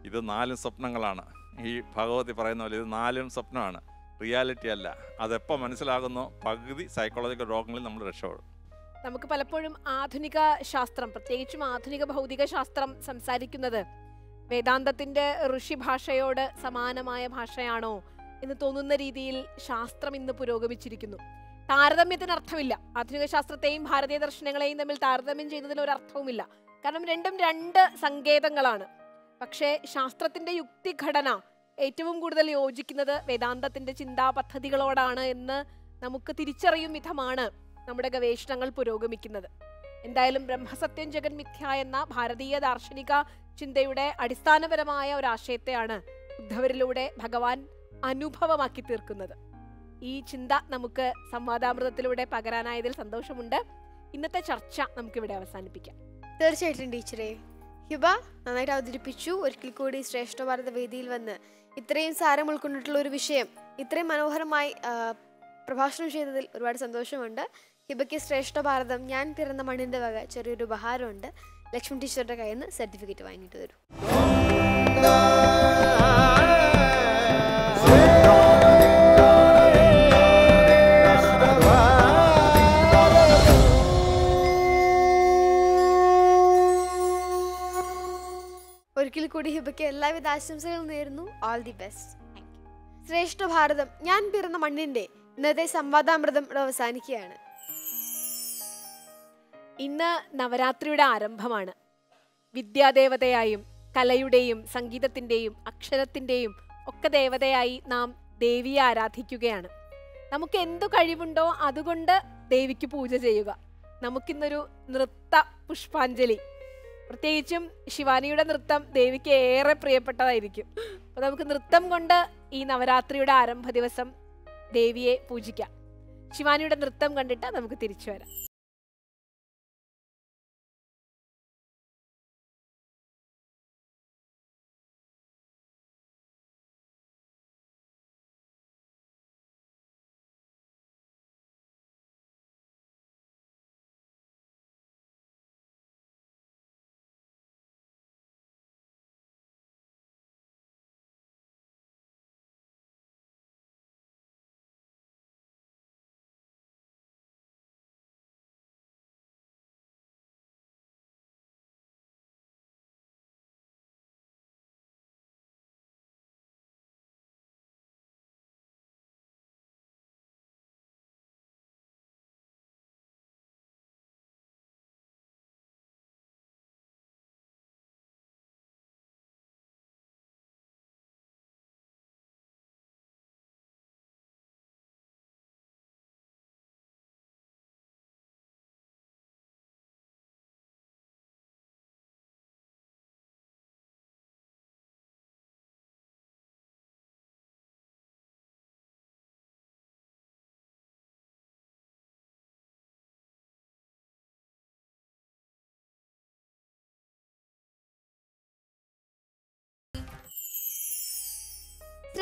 ഇത് നാലും സ്വപ്നങ്ങളാണ്. ഈ ഭഗവതി പറയുന്ന പോലെ ഇത് നാലും സ്വപ്നമാണ്. റിയാലിറ്റി അല്ല. അതെപ്പോൾ മനസ്സിലാകുന്നോ? പകുതി സൈക്കോളജിക്കൽ രോഗങ്ങളിൽ നമ്മൾ രക്ഷപ്പെടും. നമുക്ക് പലപ്പോഴും ആധുനിക ശാസ്ത്രം പ്രത്യേകിച്ചും ആധുനിക ഭൗതിക ശാസ്ത്രം സംസാരിക്കുന്നത് വേദാന്തത്തിന്റെ ഋഷി ഭാഷയോട് സമാനമായ ഭാഷയാണോ എന്ന് തോന്നുന്ന രീതിയിൽ ശാസ്ത്രം ഇന്ന് പുരോഗമിച്ചിരിക്കുന്നു. താരതമ്യത്തിന് അർത്ഥമില്ല ആധുനിക ശാസ്ത്രത്തെയും ഭാരതീയ ദർശനങ്ങളെയും തമ്മിൽ താരതമ്യം ചെയ്യുന്നതിന് ഒരു അർത്ഥവുമില്ല. കാരണം രണ്ടും രണ്ട് സങ്കേതങ്ങളാണ്. പക്ഷേ ശാസ്ത്രത്തിന്റെ യുക്തിഘടന ഏറ്റവും കൂടുതൽ യോജിക്കുന്നത് വേദാന്തത്തിന്റെ ചിന്താ പദ്ധതികളോടാണ് എന്ന് നമുക്ക് തിരിച്ചറിയും വിധമാണ് നമ്മുടെ ഗവേഷണങ്ങൾ പുരോഗമിക്കുന്നത്. എന്തായാലും ബ്രഹ്മസത്യം ജഗൻ മിഥ്യ എന്ന ഭാരതീയ ദാർശനിക ചിന്തയുടെ അടിസ്ഥാനപരമായ ഒരു ആശയത്തെയാണ് ഉദ്ധവരിലൂടെ ഭഗവാൻ അനുഭവമാക്കി തീർക്കുന്നത്. ഈ ചിന്ത നമുക്ക് സംവാദാമൃതത്തിലൂടെ പകരാനായതിൽ സന്തോഷമുണ്ട്. ഇന്നത്തെ ചർച്ച നമുക്കിവിടെ അവസാനിപ്പിക്കാം. തീർച്ചയായിട്ടും ടീച്ചറെ. ഹിബ നന്നായിട്ട് അവതരിപ്പിച്ചു. ഒരിക്കൽ കൂടി ശ്രേഷ്ഠ ഭാരത വേദിയിൽ വന്ന് ഇത്രയും സാരം ഉൾക്കൊണ്ടിട്ടുള്ള ഒരു വിഷയം ഇത്രയും മനോഹരമായി പ്രഭാഷണം ചെയ്തതിൽ ഒരുപാട് സന്തോഷമുണ്ട്. ഹിബയ്ക്ക് ശ്രേഷ്ഠ ഭാരതം ഞാൻ പിറന്ന മണ്ണിന്റെ വക ചെറിയൊരു ഉപഹാരമുണ്ട്. ലക്ഷ്മി ടീച്ചറുടെ കയ്യിൽ നിന്ന് സർട്ടിഫിക്കറ്റ് വാങ്ങിയിട്ട് തരും ഒരിക്കൽ കൂടി ഹിബയ്ക്ക് എല്ലാവിധ ആശംസകളും നേരുന്നു. ഓൾ ദി ബെസ്റ്റ് ശ്രേഷ്ഠ ഭാരതം ഞാൻ പിറന്ന മണ്ണിന്റെ ഇന്നത്തെ സംവാദാമൃതം അവസാനിക്കുകയാണ്. ഇന്ന് നവരാത്രിയുടെ ആരംഭമാണ്. വിദ്യാദേവതയായും കലയുടെയും സംഗീതത്തിന്റെയും അക്ഷരത്തിന്റെയും ഒക്കെ ദേവതയായി നാം ദേവിയെ ആരാധിക്കുകയാണ്. നമുക്ക് എന്തു കഴിവുണ്ടോ അതുകൊണ്ട് ദേവിക്ക് പൂജ ചെയ്യുക. നമുക്കിന്നൊരു നൃത്ത പുഷ്പാഞ്ജലി. പ്രത്യേകിച്ചും ശിവാനിയുടെ നൃത്തം ദേവിക്ക് ഏറെ പ്രിയപ്പെട്ടതായിരിക്കും. അപ്പോൾ നമുക്ക് നൃത്തം കൊണ്ട് ഈ നവരാത്രിയുടെ ആരംഭ ദിവസം ദേവിയെ പൂജിക്കാം. ശിവാനിയുടെ നൃത്തം കണ്ടിട്ട് നമുക്ക് തിരിച്ചു വരാം.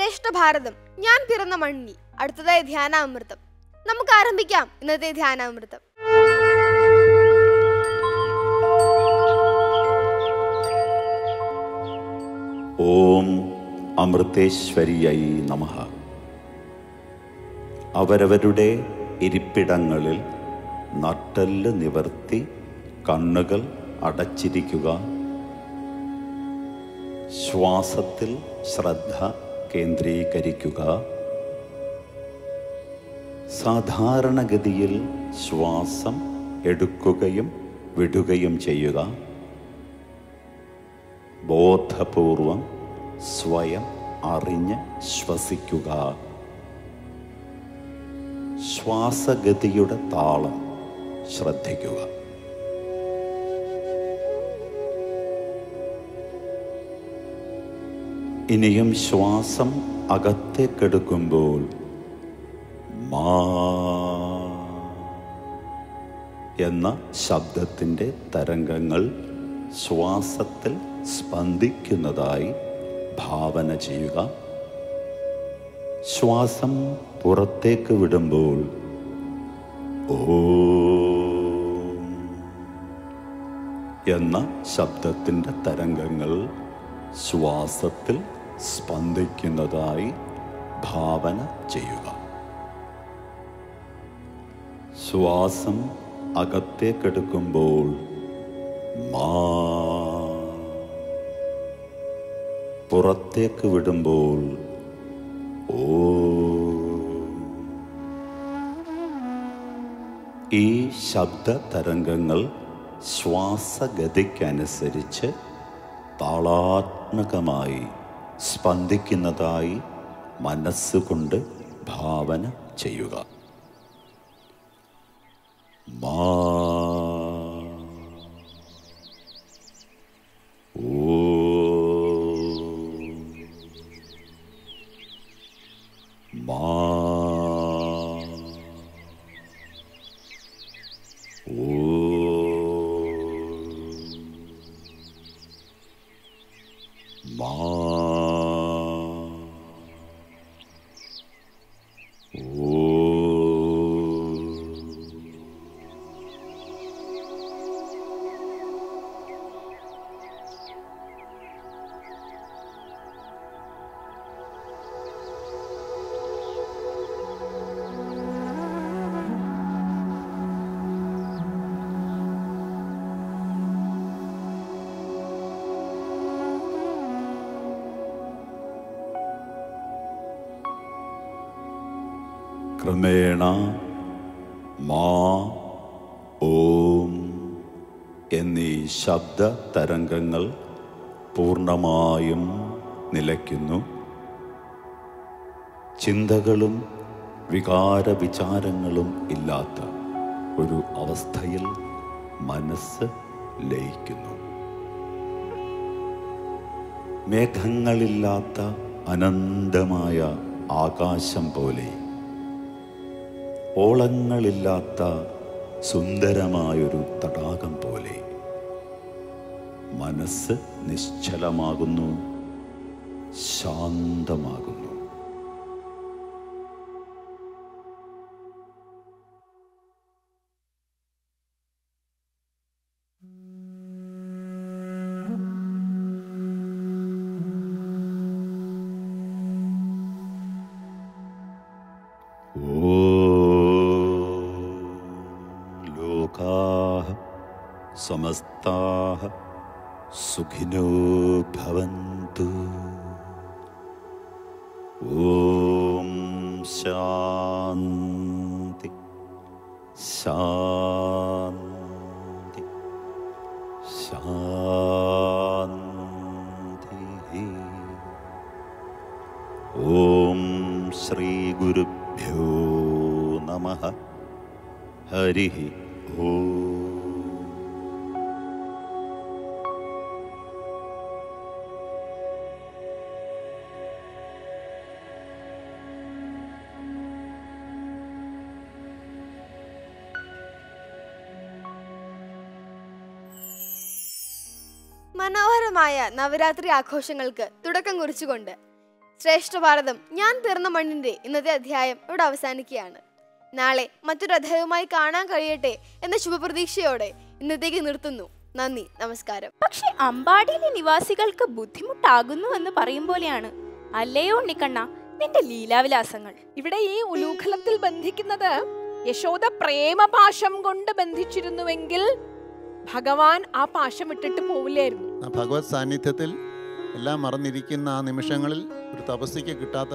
ശ്രേഷ്ഠ ഭാരതം ഞാൻ പിറന്ന മണ്ണി. അടുത്തതായി ധ്യാനാമൃതം. നമുക്ക് ആരംഭിക്കാം. ഇന്നത്തെ ധ്യാനാമൃതം. ഓം അമൃതേശ്വരിയായി നമ. അവരവരുടെ ഇരിപ്പിടങ്ങളിൽ നട്ടെല്ല് നിവർത്തി കണ്ണുകൾ അടച്ചിരിക്കുക. ശ്വാസത്തിൽ ശ്രദ്ധ കേന്ദ്രീകരിക്കുക. സാധാരണഗതിയിൽ ശ്വാസം എടുക്കുകയും വിടുകയും ചെയ്യുക. ബോധപൂർവം സ്വയം അറിഞ്ഞ് ശ്വസിക്കുക. ശ്വാസഗതിയുടെ താളം ശ്രദ്ധിക്കുക. ഇനിയും ശ്വാസം അകത്തേക്കെടുക്കുമ്പോൾ മാ എന്ന ശബ്ദത്തിന്റെ തരംഗങ്ങൾ ശ്വാസത്തിൽ സ്പന്ദിക്കുന്നതായി ഭാവന ചെയ്യുക. ശ്വാസം പുറത്തേക്ക് വിടുമ്പോൾ ഓ എന്ന ശബ്ദത്തിന്റെ തരംഗങ്ങൾ ശ്വാസത്തിൽ സ്പന്ദിക്കുന്നതായി ഭാവന ചെയ്യുക. ശ്വാസം അകത്തേക്കെടുക്കുമ്പോൾ മാ പുറത്തേക്ക് വിടുമ്പോൾ ഓ. ഈ ശബ്ദ തരംഗങ്ങൾ ശ്വാസഗതിക്കനുസരിച്ച് താളാത്മകമായി സ്പന്ദിക്കുന്നതായി മനസ്സുകൊണ്ട് ഭാവന ചെയ്യുക. മാ ഓ മാ ക്രമേണ മാ ഓം എന്നീ ശബ്ദ തരംഗങ്ങൾ പൂർണമായും നിലയ്ക്കുന്നു. ചിന്തകളും വികാര വിചാരങ്ങളും ഇല്ലാത്ത ഒരു അവസ്ഥയിൽ മനസ്സ് ലയിക്കുന്നു. മേഘങ്ങളില്ലാത്ത അനന്തമായ ആകാശം പോലെ ഓളങ്ങളില്ലാത്ത സുന്ദരമായൊരു തടാകം പോലെ. മനസ്സ് നിശ്ചലമാകുന്നു ശാന്തമാകുന്നു. മനോഹരമായ നവരാത്രി ആഘോഷങ്ങൾക്ക് തുടക്കം കുറിച്ചുകൊണ്ട് ശ്രേഷ്ഠ ഭാരതം ഞാൻ പിറന്ന മണ്ണിന്റെ ഇന്നത്തെ അധ്യായം ഇവിടെ അവസാനിക്കുകയാണ്. നാളെ മറ്റൊരു അധ്യായവുമായി കാണാൻ കഴിയട്ടെ എന്ന ശുഭപ്രതീക്ഷയോടെ ഇന്നത്തേക്ക് നിർത്തുന്നു. നന്ദി നമസ്കാരം. പക്ഷെ അമ്പാടിയിലെ നിവാസികൾക്ക് ബുദ്ധിമുട്ടാകുന്നു എന്ന് പറയും പോലെയാണ്. അല്ലയോ ഉണ്ണിക്കണ്ണ നിന്റെ ലീലാവിലാസങ്ങൾ. ഇവിടെ ഈ ഉലൂഖലത്തിൽ ബന്ധിക്കുന്നത് യശോദ പ്രേമപാശം കൊണ്ട് ബന്ധിച്ചിരുന്നുവെങ്കിൽ ഭഗവാൻ ആ പാശം ഇട്ടിട്ട് പോവില്ലായിരുന്നു. ഭഗവത് സാന്നിധ്യത്തിൽ എല്ലാം മറന്നിരിക്കുന്ന ആ നിമിഷങ്ങളിൽ ഒരു തപസ്സിക്ക് കിട്ടാത്ത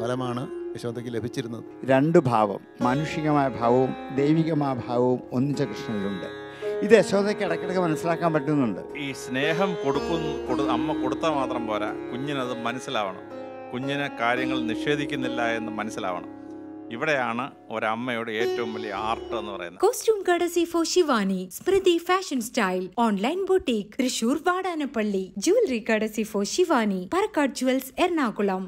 ഫലമാണ് യശോദയ്ക്ക് ലഭിച്ചിരുന്നത്. രണ്ട് ഭാവം മാനുഷികമായ ഭാവവും ദൈവികമായ ഭാവവും ഒന്നിച്ച കൃഷ്ണനിലുണ്ട്. ഇത് യശോദയ്ക്ക് ഇടയ്ക്കിടയ്ക്ക് മനസ്സിലാക്കാൻ പറ്റുന്നുണ്ട്. ഈ സ്നേഹം കൊടുക്കുന്നു അമ്മ കൊടുത്താൽ മാത്രം പോരാ. കുഞ്ഞിനത് മനസ്സിലാവണം. കുഞ്ഞിനെ കാര്യങ്ങൾ നിഷേധിക്കുന്നില്ല എന്ന് മനസ്സിലാവണം. ഇവിടെയാണ് ഒരമ്മയുടെ ഏറ്റവും വലിയ ആർട്ട് എന്ന് പറയുന്നത്. Costume courtesy for Shivani Smriti fashion style online boutique Thrissur Vadanappally jewellery courtesy for Shivani Parakkad jewels Ernakulam